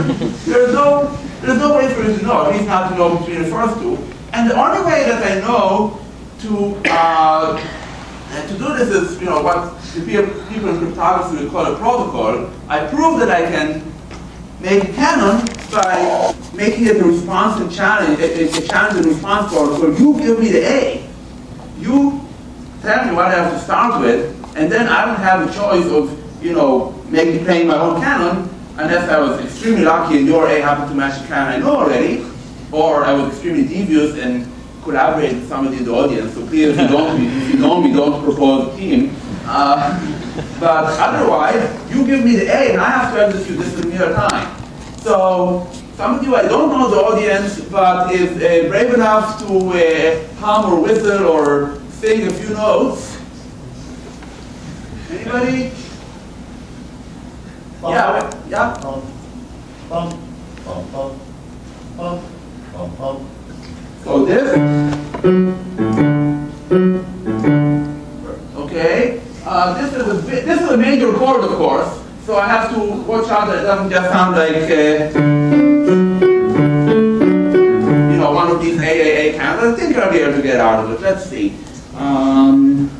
There's no, there's no way for you to know, at least not to know between the first two. And the only way that I know to, uh, to do this is, you know, what the people in cryptography would call a protocol. I prove that I can make a canon by making it a response and challenge, a- a challenge and response protocol. You give me the A. You tell me what I have to start with, and then I don't have a choice of, you know, making playing my own canon, unless I was extremely lucky and your A happened to match the canon I know already, or I was extremely devious and collaborated with somebody in the audience. So please, if you don't, if you know me, don't propose a team. Uh, but otherwise, you give me the A, and I have to execute this in real time. So some of you, I don't know the audience, but is uh, brave enough to uh, hum or whistle or sing a few notes. Anybody? Yeah, yeah. Bum, bum, bum, bum, bum, bum, bum. So this. Okay. Uh, this is a bit, this is a major chord, of course. So I have to watch out that it doesn't just sound like uh, you know one of these AAA cans. I think I'll be able to get out of it. Let's see. Um,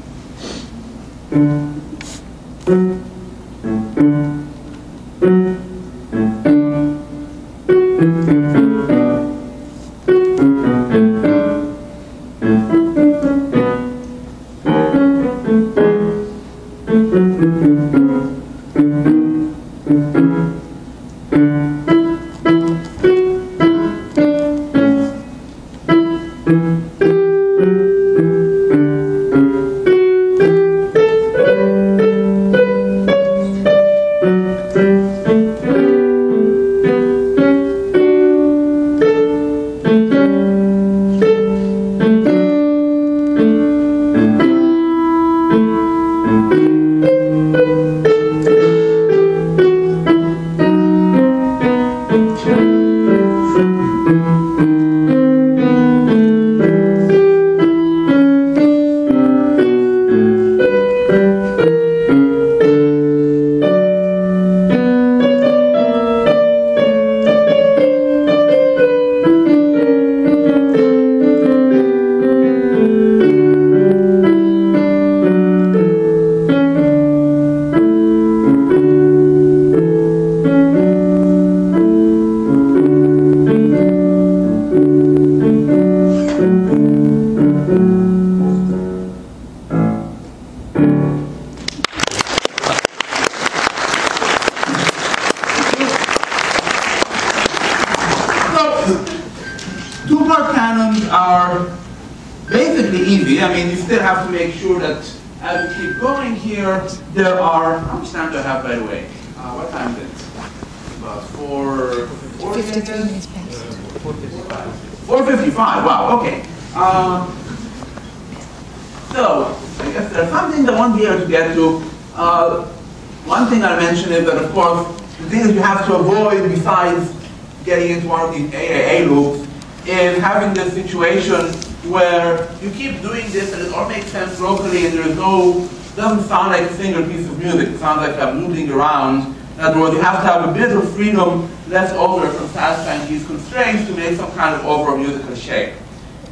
situation where you keep doing this and it all makes sense locally and there's no, doesn't sound like a single piece of music. It sounds like I'm looping around. In other words, you have to have a bit of freedom left over from satisfying these constraints to make some kind of overall musical shape.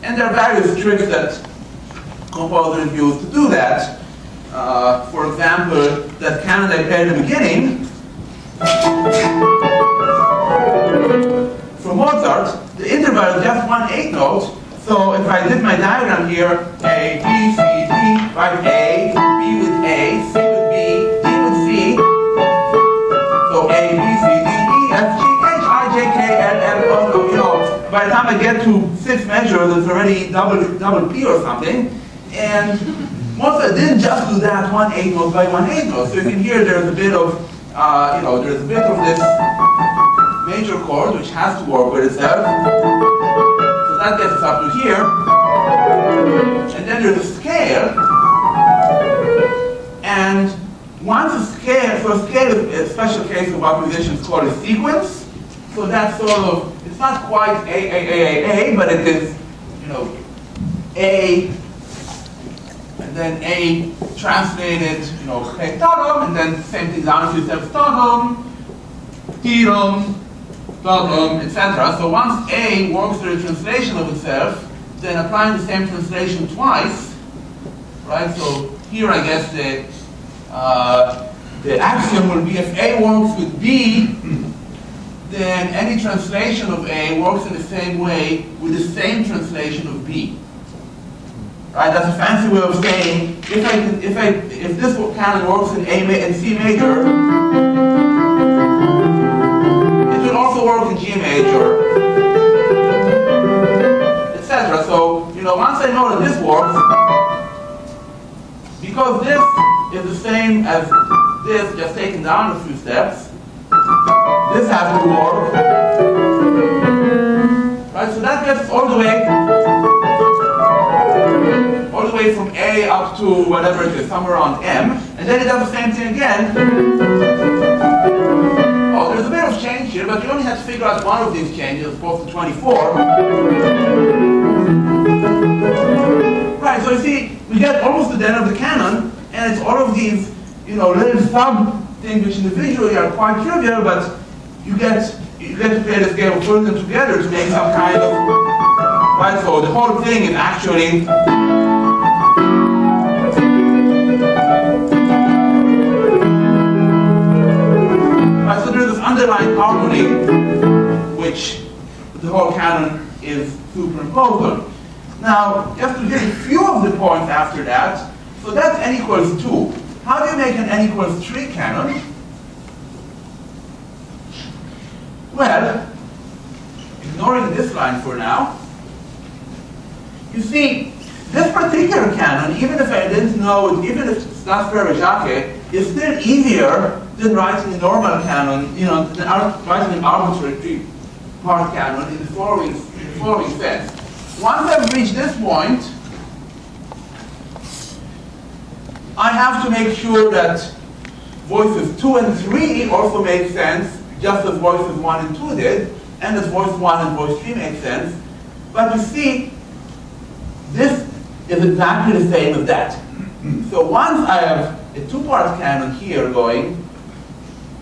And there are various tricks that composers use to do that. Uh, for example, that canon I played at the beginning, one eighth. So if I did my diagram here, A, B, C, D, right, A, B with A, C with B, D with C. So A, B, C, D, E, F, G, H, I, J, K, L, M, O, O, you know. By the time I get to six measures, it's already double, double P or something. And Mozart didn't just do that one eighth note by one eighth note. So you can hear there's a bit of, uh, you know, there's a bit of this major chord which has to work with itself. That gets us up to here. And then there's a scale. And once a scale, so a scale is a special case of what musicians call a sequence. So that's sort of, it's not quite A, A, A, A, A, but it is, you know, A, and then A translated, you know, take and then same thing down to yourself, Tadum, Tirum, Tadum, etc. So once A works through a translation of itself, then applying the same translation twice, right? So here I guess the, uh, the axiom will be if A works with B, then any translation of A works in the same way with the same translation of B. Right? That's a fancy way of saying if I if I if this canon works in A in C major, also work in G major, etc. So you know once I know that this works, because this is the same as this, just taken down a few steps. This has to work. Right, so that gets all the way, all the way from A up to whatever it is, somewhere around M, and then it does the same thing again. Of change here, but you only have to figure out one of these changes as opposed to 24. Right, so you see, we get almost the end of the canon, and it's all of these, you know, little sub things which individually are quite trivial, but you get you get to play this game of putting them together to make some kind of right. So the whole thing is actually underlying harmony which the whole canon is superimposed on. Now, just to get a few of the points after that, so that's n equals 2. How do you make an n equals 3 canon? Well, ignoring this line for now, you see, this particular canon, even if I didn't know even if it's not Jacques, is still easier than writing a normal canon, you know, writing an arbitrary three-part canon in the following, following sense. Once I've reached this point, I have to make sure that voices 2 and 3 also make sense, just as voices 1 and 2 did, and as voice 1 and voice 3 make sense. But you see, this is exactly the same as that. So once I have a two-part canon here going,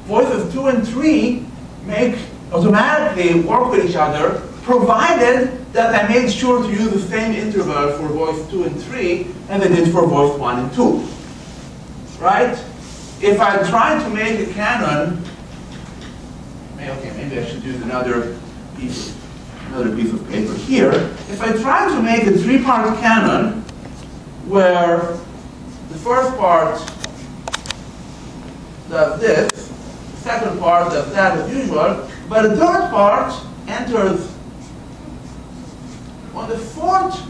voices 2 and 3 make automatically work with each other, provided that I made sure to use the same interval for voice 2 and 3 as I did for voice 1 and 2. Right? If I try to make a canon, okay, maybe I should use another piece, another piece of paper here. If I try to make a three-part canon where the first part does this, second part does that as usual, but the third part enters on the fourth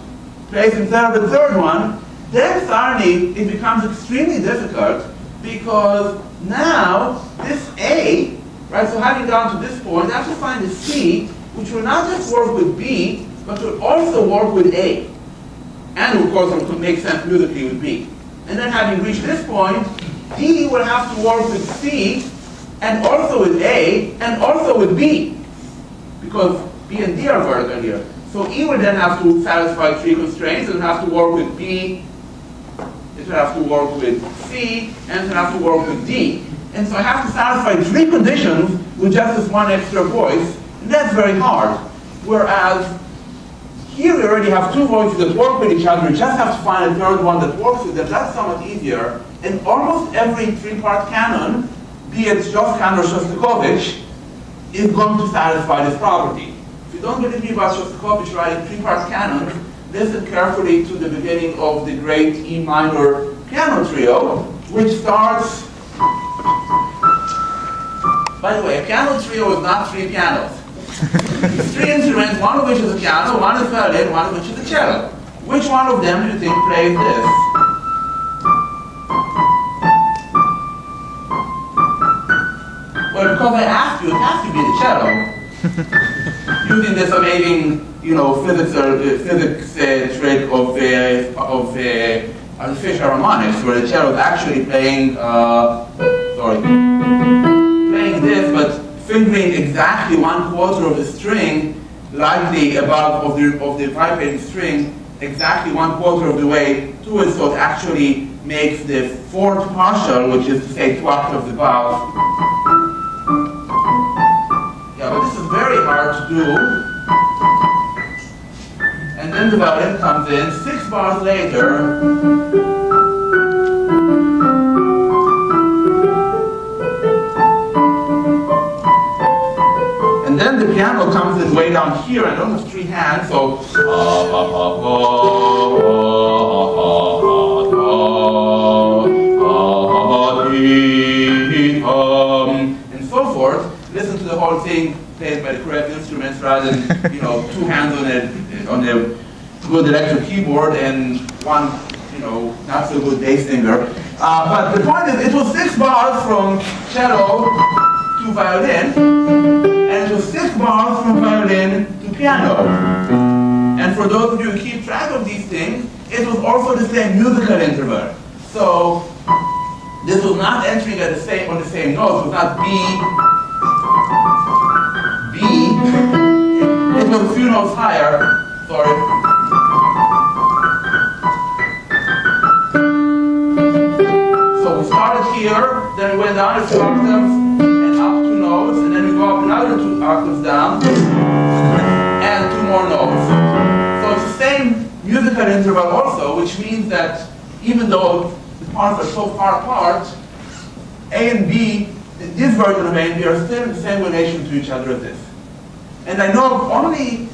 place instead of the third one, then suddenly it becomes extremely difficult because now this A, right, so having gone to this point, I have to find a C which will not just work with B, but will also work with A. And of course it will make sense musically with B. And then having reached this point, D will have to work with C, and also with A, and also with B. Because B and D are vertical here. So E would then have to satisfy three constraints. It will have to work with B, it would have to work with C, and it would have to work with D. And so I have to satisfy three conditions with just this one extra voice, and that's very hard. Whereas here we already have two voices that work with each other, we just have to find a third one that works with them. That's somewhat easier. And almost every three-part canon, be it Josquin or Shostakovich, is going to satisfy this property. If you don't believe me about Shostakovich writing three-part canon, listen carefully to the beginning of the great E minor piano trio, which starts. By the way, a piano trio is not three pianos. It's three instruments, one of which is a piano, one is violin, one of which is a cello. Which one of them do you think plays this? Well, because I asked you, it has to be the cello. Using this amazing, you know, physics, uh, physics uh, trick of, uh, of uh, artificial harmonics, where the cello is actually playing, uh, sorry, playing this, but fingering exactly one quarter of the string, lightly above of the, of the vibrating string, exactly one quarter of the way to it, so it actually makes the fourth partial, which is to say two octaves above. Do. And then the violin comes in six bars later. And then the piano comes in way down here. I don't have three hands, so. And so forth. Listen to the whole thing played by the correct instruments rather than, you know, two hands on a, on a good electric keyboard and one, you know, not so good bass singer. Uh, but the point is, it was six bars from cello to violin, and it was six bars from violin to piano. And for those of you who keep track of these things, it was also the same musical interval. So this was not entering at the same on the same note. It was not B, Notes higher. Sorry. So we started here, then we went down a few octaves and up two notes, and then we go up another two octaves down and two more notes. So it's the same musical interval also, which means that even though the parts are so far apart, A and B, in this version of A and B are still in the same relation to each other as this. And I know of only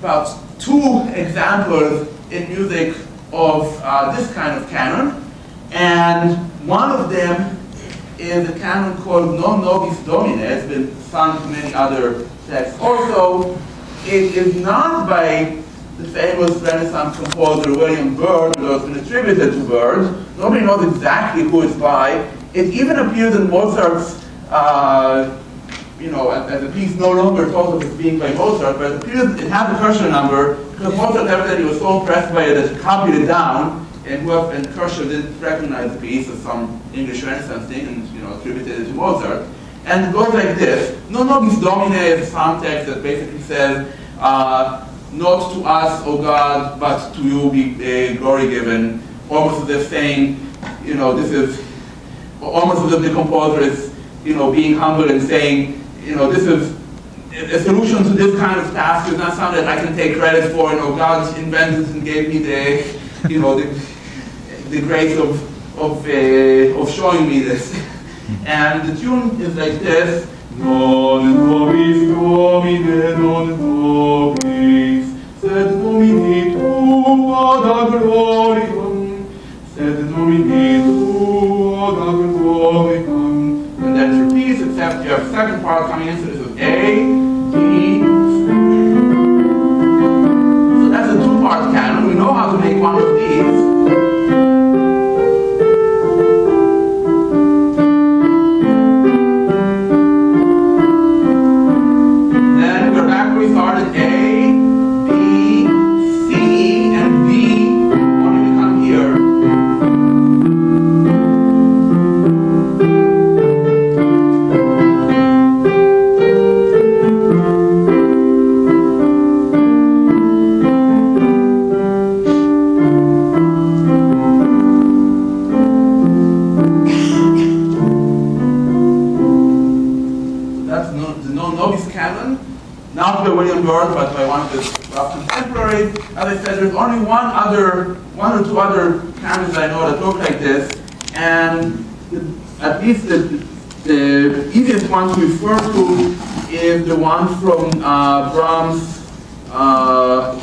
about two examples in music of uh, this kind of canon, and one of them is a canon called Non Nobis Domine. It's been sung many other texts. Also, it is not by the famous Renaissance composer William Byrd, although it's been attributed to Byrd. Nobody knows exactly who it's by. It even appears in Mozart's, uh, you know, as, as a piece no longer thought of as being by Mozart, but it has a Köchel number because Mozart evidently was so impressed by it that he copied it down, and whoever and Köchel didn't recognize the piece as some English Renaissance thing, and you know, attributed it to Mozart. And it goes like this: No nobis domine is a psalm text that basically says. Uh, not to us, O God, but to you be glory given. Almost as if saying, you know, this is almost as if the composer is, you know, being humble and saying, you know, this is a solution to this kind of task is not something that I can take credit for. You know, God invented and gave me the, you know, the, the grace of of uh, of showing me this. And the tune is like this. Non nobis Domine, non nobis, sed Domini tua da gloriam, sed Domini tua da gloriam. Except you have a second part coming in, so this is A, B. So that's a two-part canon. We know how to make one William Byrd, but by one of his rough contemporaries. As I said, there's only one other, one or two other canons I know that look like this, and at least the, the easiest one to refer to is the one from uh, Brahms' uh,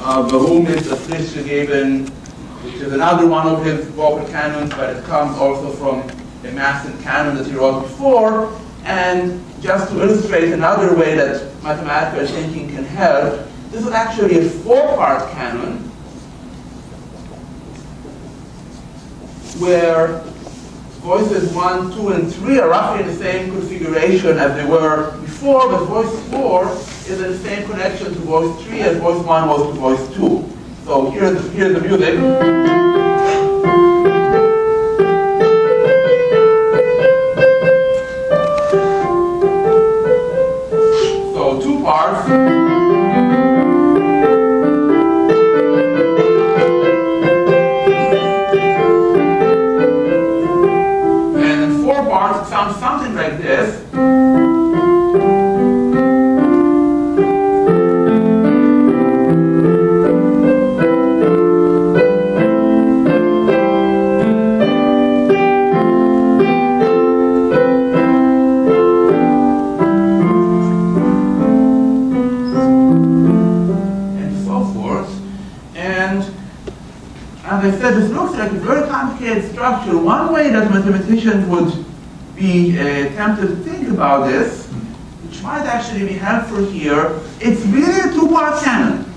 uh, Warum ist das which is another one of his vocal canons, but it comes also from a massive canon that he wrote before. And just to illustrate another way that mathematical thinking can help, this is actually a four-part canon where voices one, two, and three are roughly in the same configuration as they were before, but voice four is in the same connection to voice three as voice one was to voice two. So here's, here's the music. Something like this. and so forth. And as I said, this looks like a very complicated structure. One way that mathematicians would be uh, tempted to think about this, which might actually be helpful here, it's really a two-part canon.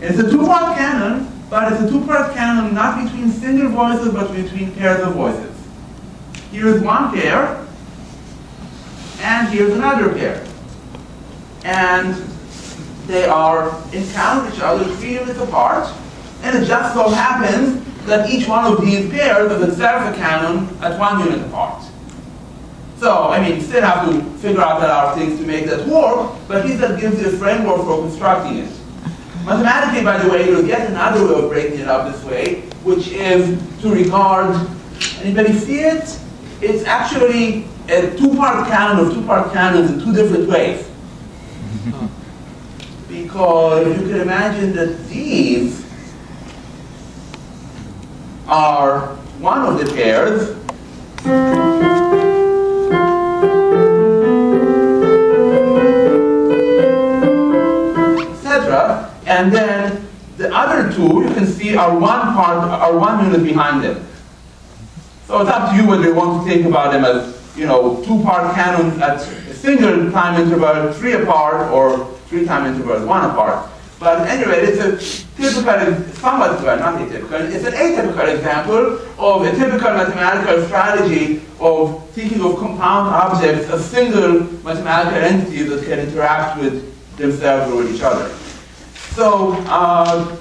It's a two-part canon, but it's a two-part canon not between single voices, but between pairs of voices. Here's one pair, and here's another pair. And they are encounter each other three units apart, and it just so happens that each one of these pairs is itself a canon at one unit apart. So, I mean, you still have to figure out a lot of things to make that work, but at least that gives you a framework for constructing it. Mathematically, by the way, you'll get another way of breaking it up this way, which is to regard, anybody see it? It's actually a two-part canon of two-part canons in two different ways because you can imagine that these are one of the pairs. And then the other two, you can see, are one part, are one unit behind them. So it's up to you whether you want to think about them as, you know, two-part canons at a single time interval, three apart, or three time intervals, one apart. But anyway, it's a typical, somewhat, well, not atypical, it's an atypical example of a typical mathematical strategy of thinking of compound objects as single mathematical entities that can interact with themselves or with each other. So uh,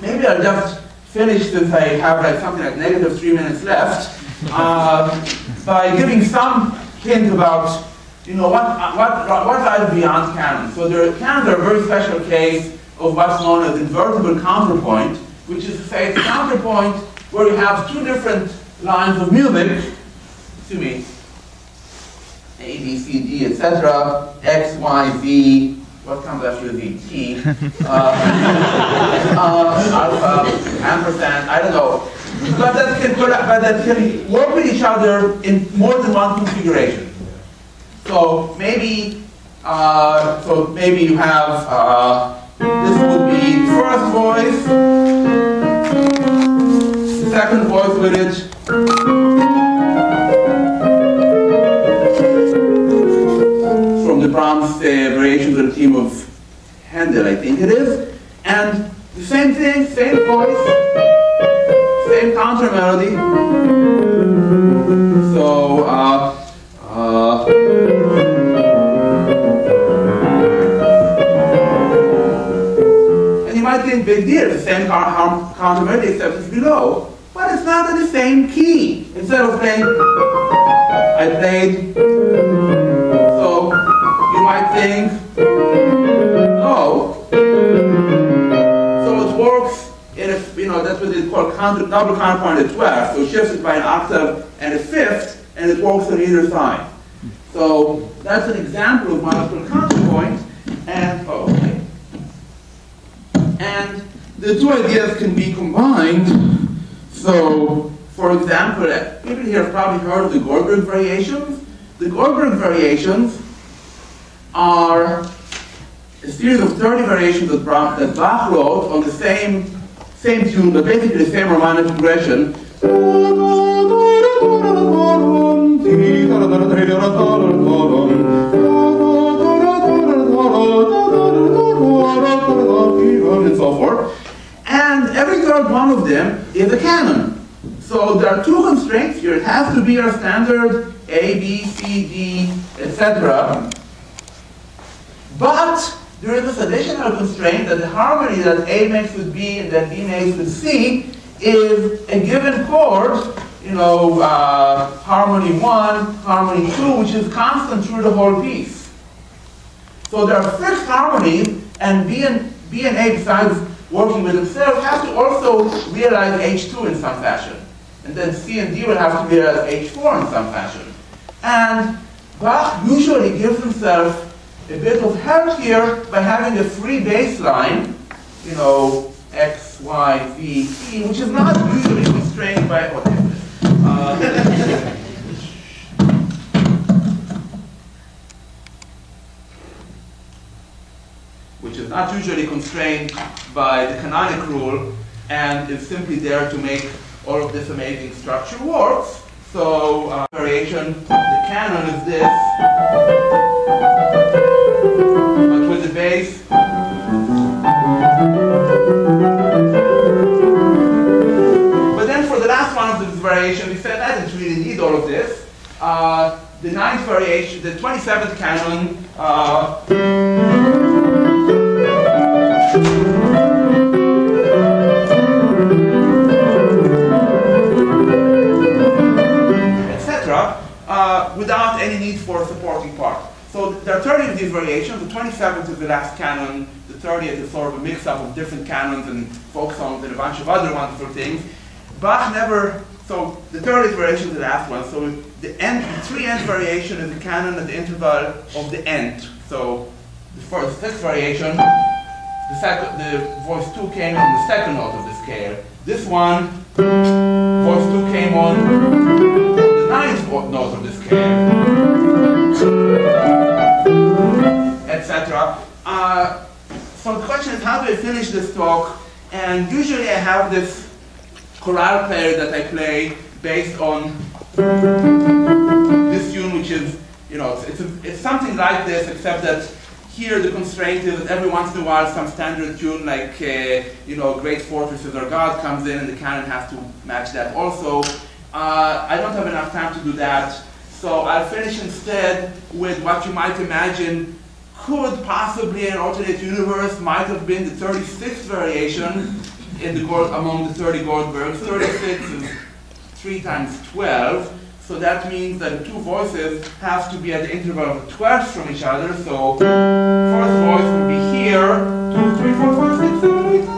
maybe I'll just finish since I have like something like negative three minutes left uh, by giving some hint about you know what what what lies beyond canons. So there canons are a very special case of what's known as invertible counterpoint, which is to say counterpoint where you have two different lines of music. Excuse me. A, B, C, D, etc. X, Y, Z, what comes after the T, uh, uh, alpha, ampersand, I don't know. But that, can, but that can work with each other in more than one configuration. So maybe, uh, so maybe you have, uh, this would be first voice, second voice with it, Brahms uh, variations on the theme of Handel, I think it is. And the same thing, same voice, same counter melody. So, uh, uh, and you might think big deal, the same counter, melody except it's below. But it's not in the same key. Instead of playing, I played think, no. Oh. So it works in a, you know, that's what they call counter, double counterpoint at 12. So it shifts it by an octave and a fifth, and it works on either side. So that's an example of multiple counterpoint, and, oh, okay. And the two ideas can be combined. So, for example, people here have probably heard of the Goldberg variations. The Goldberg variations are a series of 30 variations that, Bra- that Bach wrote on the same, same tune, but basically the same Romantic progression. And so forth. And every third one of them is a canon. So there are two constraints here. It has to be a standard A, B, C, D, etc. But there is this additional constraint that the harmony that A makes with B and that B makes with C is a given chord, you know, uh, harmony 1, harmony 2, which is constant through the whole piece. So there are fixed harmonies, and B and, B and A, besides working with themselves, have to also realize H2 in some fashion. And then C and D will have to realize H4 in some fashion. And Bach usually gives himself a bit of help here by having a free bassline, you know, X, Y, Z, E, which is not usually constrained by, what is this? Uh, which is not usually constrained by the canonic rule and is simply there to make all of this amazing structure work. So uh, variation, the canon is this, the bass. But then for the last one of this variation, we said I didn't really need all of this. Uh, the ninth variation, the 27th canon, uh, there are 30 of these variations. The 27th is the last canon. The 30th is sort of a mix-up of different canons and folk songs and a bunch of other wonderful things. Bach never, so the 30th variation is the last one. So the end, the three-end variation is the canon at the interval of the end. So the first, sixth variation, the second, the voice two came on the second note of the scale. This one, voice two came on the ninth note of the scale, etc. Uh, so the question is, how do I finish this talk? And usually I have this chorale prelude that I play based on this tune, which is, you know, it's, it's, a, it's something like this, except that here the constraint is that every once in a while some standard tune like, uh, you know, Great Fortresses or God comes in and the canon has to match that also. Uh, I don't have enough time to do that, so I'll finish instead with what you might imagine could possibly an alternate universe might have been the 36th variation in the Gold, among the 30 Goldbergs. 36 is 3 times 12, so that means that two voices have to be at the interval of 12 from each other, so first voice would be here, 2, 3, 4, 5, 6, 7, 8, 9,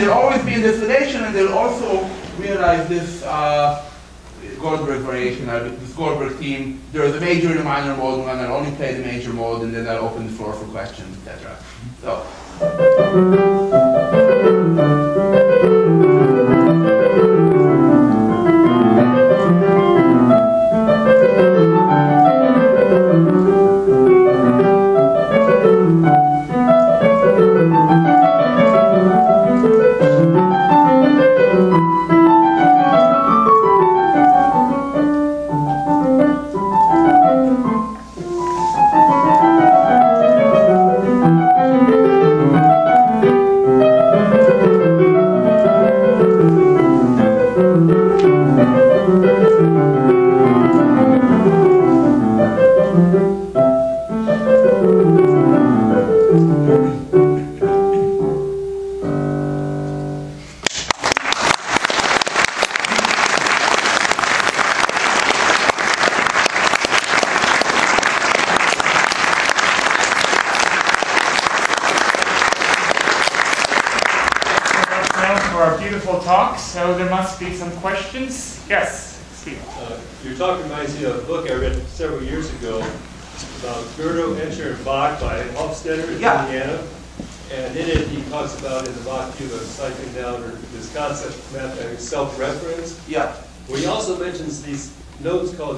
they'll always be in this relation, and they'll also realize this uh, Goldberg variation, uh, this Goldberg theme. There's a major and a minor mode and I'll only play the major mode, and then I'll open the floor for questions, etc. So.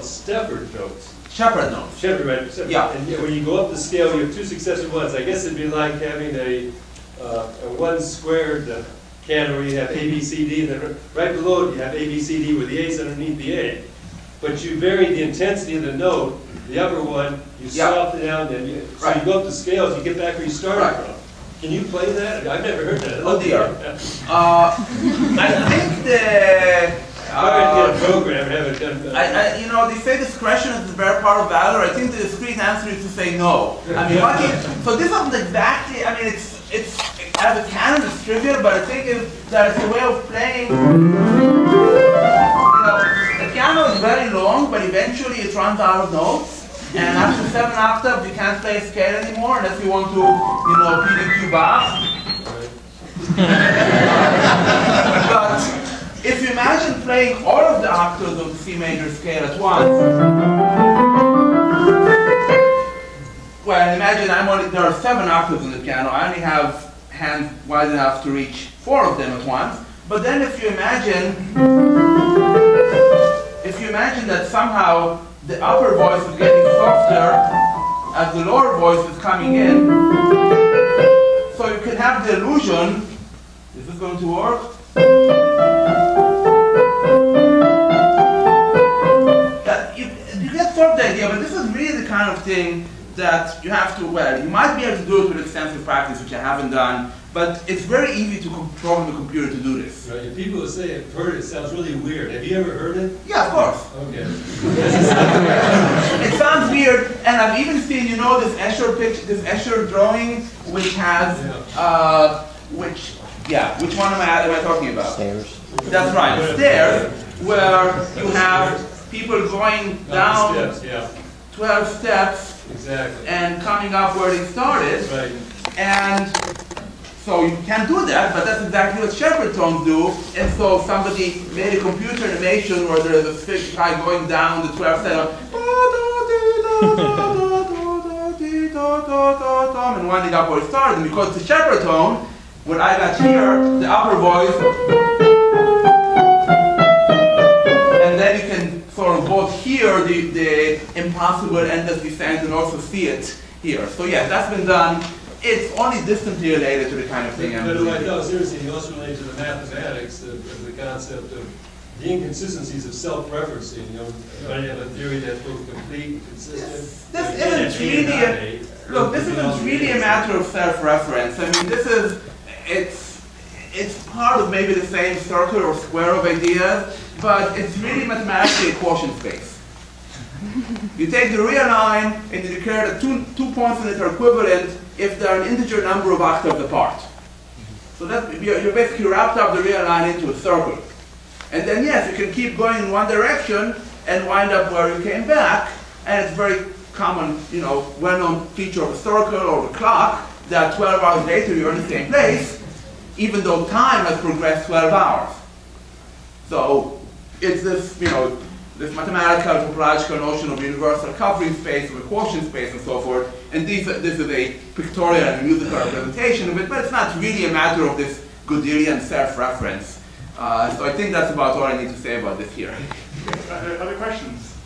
Called Stefford notes. Shepard notes. Shepard, right? Shepard. Yeah. And when you go up the scale, you have two successive ones. I guess it'd be like having a, uh, a one squared uh, canon where you have A, B, C, D, and then right below it, you have A, B, C, D with the A's underneath the A. But you vary the intensity of the note, the upper one, you Yeah. soften it down, and you, so you go up the scales, you get back where you started Right. from. Can you play that? I've never heard that. Oh, dear. Uh, I think the. I read Uh, I. I, I, you know, they say discretion is the very part of valor. I think the discreet answer is to say no. I mean, what if, so this isn't exactly, I mean, it's, it's, as a canon, it's trivial, but I think it's, that it's a way of playing. You know, the piano is very long, but eventually it runs out of notes. And after seven octaves, you can't play a scale anymore unless you want to, you know, PDQ Bach. if you imagine playing all of the octaves the C major scale at once, well, imagine I'm only, there are seven octaves in the piano. I only have hands wide enough to reach four of them at once. But then if you imagine, if you imagine that somehow the upper voice is getting softer as the lower voice is coming in, so you can have the illusion, is this going to work? You get sort of the idea, but this is really the kind of thing that you have to, well, you might be able to do it with extensive practice, which I haven't done, but it's very easy to com- program the computer to do this. You know, if people say have heard it, it sounds really weird. Have you ever heard it? Yeah, of course. Okay. It sounds weird, and I've even seen, you know, this Escher picture, this Escher drawing, which has, uh, which, yeah, which one am I, am I talking about? Stairs. That's right, stairs, where you have people going Down steps, yeah, 12 steps exactly. and coming up where they started. Right. And so you can do that, but that's exactly what Shepard tones do. And so somebody made a computer animation where there is a fish guy going down the 12 steps. and winding up where it started. And because a Shepard tone, what I got here, the upper voice, sort of both hear the, the impossible endless descent and also see it here. So yes, that's been done. It's only distantly related to the kind of thing I'm But like, doing. no, seriously, you also relate to the mathematics of, the concept of the inconsistencies of self-referencing, you know, you have a theory that's both complete and consistent. This and- isn't really a- a- Look, this isn't really a matter of self-reference. I mean, this is, it's, it's part of maybe the same circle or square of ideas, but it's really mathematically a quotient space. You take the real line and you declare that two, two points in it are equivalent if they're an integer number of octaves apart. So that, you're, basically wrapped up the real line into a circle. And then yes, you can keep going in one direction and wind up where you came back, and it's very common, you know, well-known feature of a circle or a clock that 12 hours later you're in the same place, even though time has progressed 12 hours. So it's this, you know, this mathematical topological notion of universal covering space, of a quotient space, and so forth. And this, this is a pictorial and musical representation of it, but it's not really a matter of this Gödelian self-reference. Uh, so I think that's about all I need to say about this here. Other, other questions?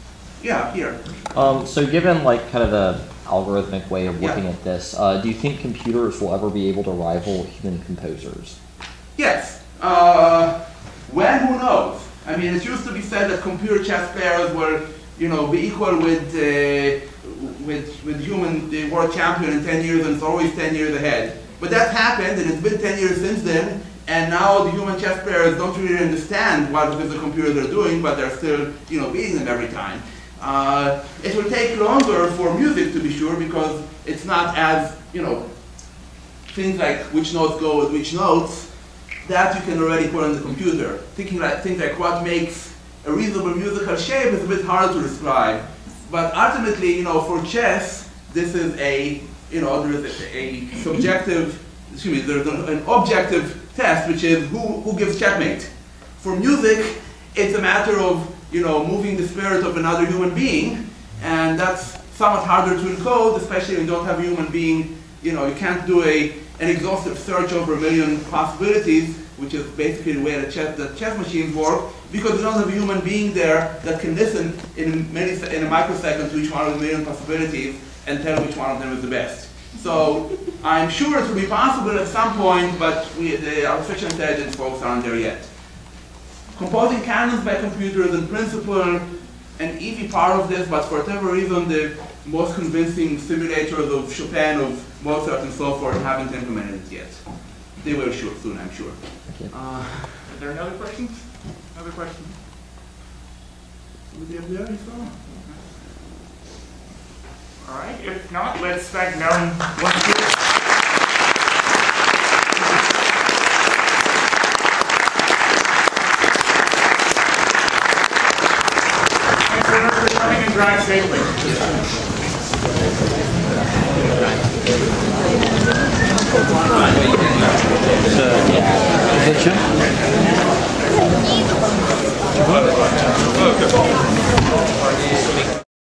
Yeah, here. Um, so given like kind of the algorithmic way of Yeah. looking at this, uh, do you think computers will ever be able to rival human composers? Yes. Uh, when, who knows? I mean, it used to be said that computer chess players were, you know, be equal with, uh, with, with human the world champion in 10 years and it's always 10 years ahead. But that's happened and it's been 10 years since then and now the human chess players don't really understand what the computers are doing, but they're still, you know, beating them every time. Uh, it will take longer for music to be sure because it's not as, you know, things like which notes go with which notes, that you can already put on the computer. Thinking like things like what makes a reasonable musical shape is a bit hard to describe. But ultimately, you know, for chess, this is a, you know, there is a, a subjective, excuse me, there's an, an objective test, which is who, who gives checkmate. For music, it's a matter of, you know, moving the spirit of another human being, and that's somewhat harder to encode, especially when you don't have a human being, you know, you can't do a, an exhaustive search over a million possibilities, which is basically the way that chess, chess machines work, because you don't have a human being there that can listen in, many, in a microsecond to each one of the million possibilities and tell which one of them is the best. So I'm sure it will be possible at some point, but we, the artificial intelligence folks aren't there yet. Composing canons by computers in principle an easy part of this, but for whatever reason, the most convincing simulators of Chopin, of Mozart, and so forth haven't implemented it yet. They will sure soon, I'm sure. Thank you. Uh, Are there any other questions? Other questions? somebody up there, you? All right, if not, let's thank Melon once coming and drive safely. Is that you?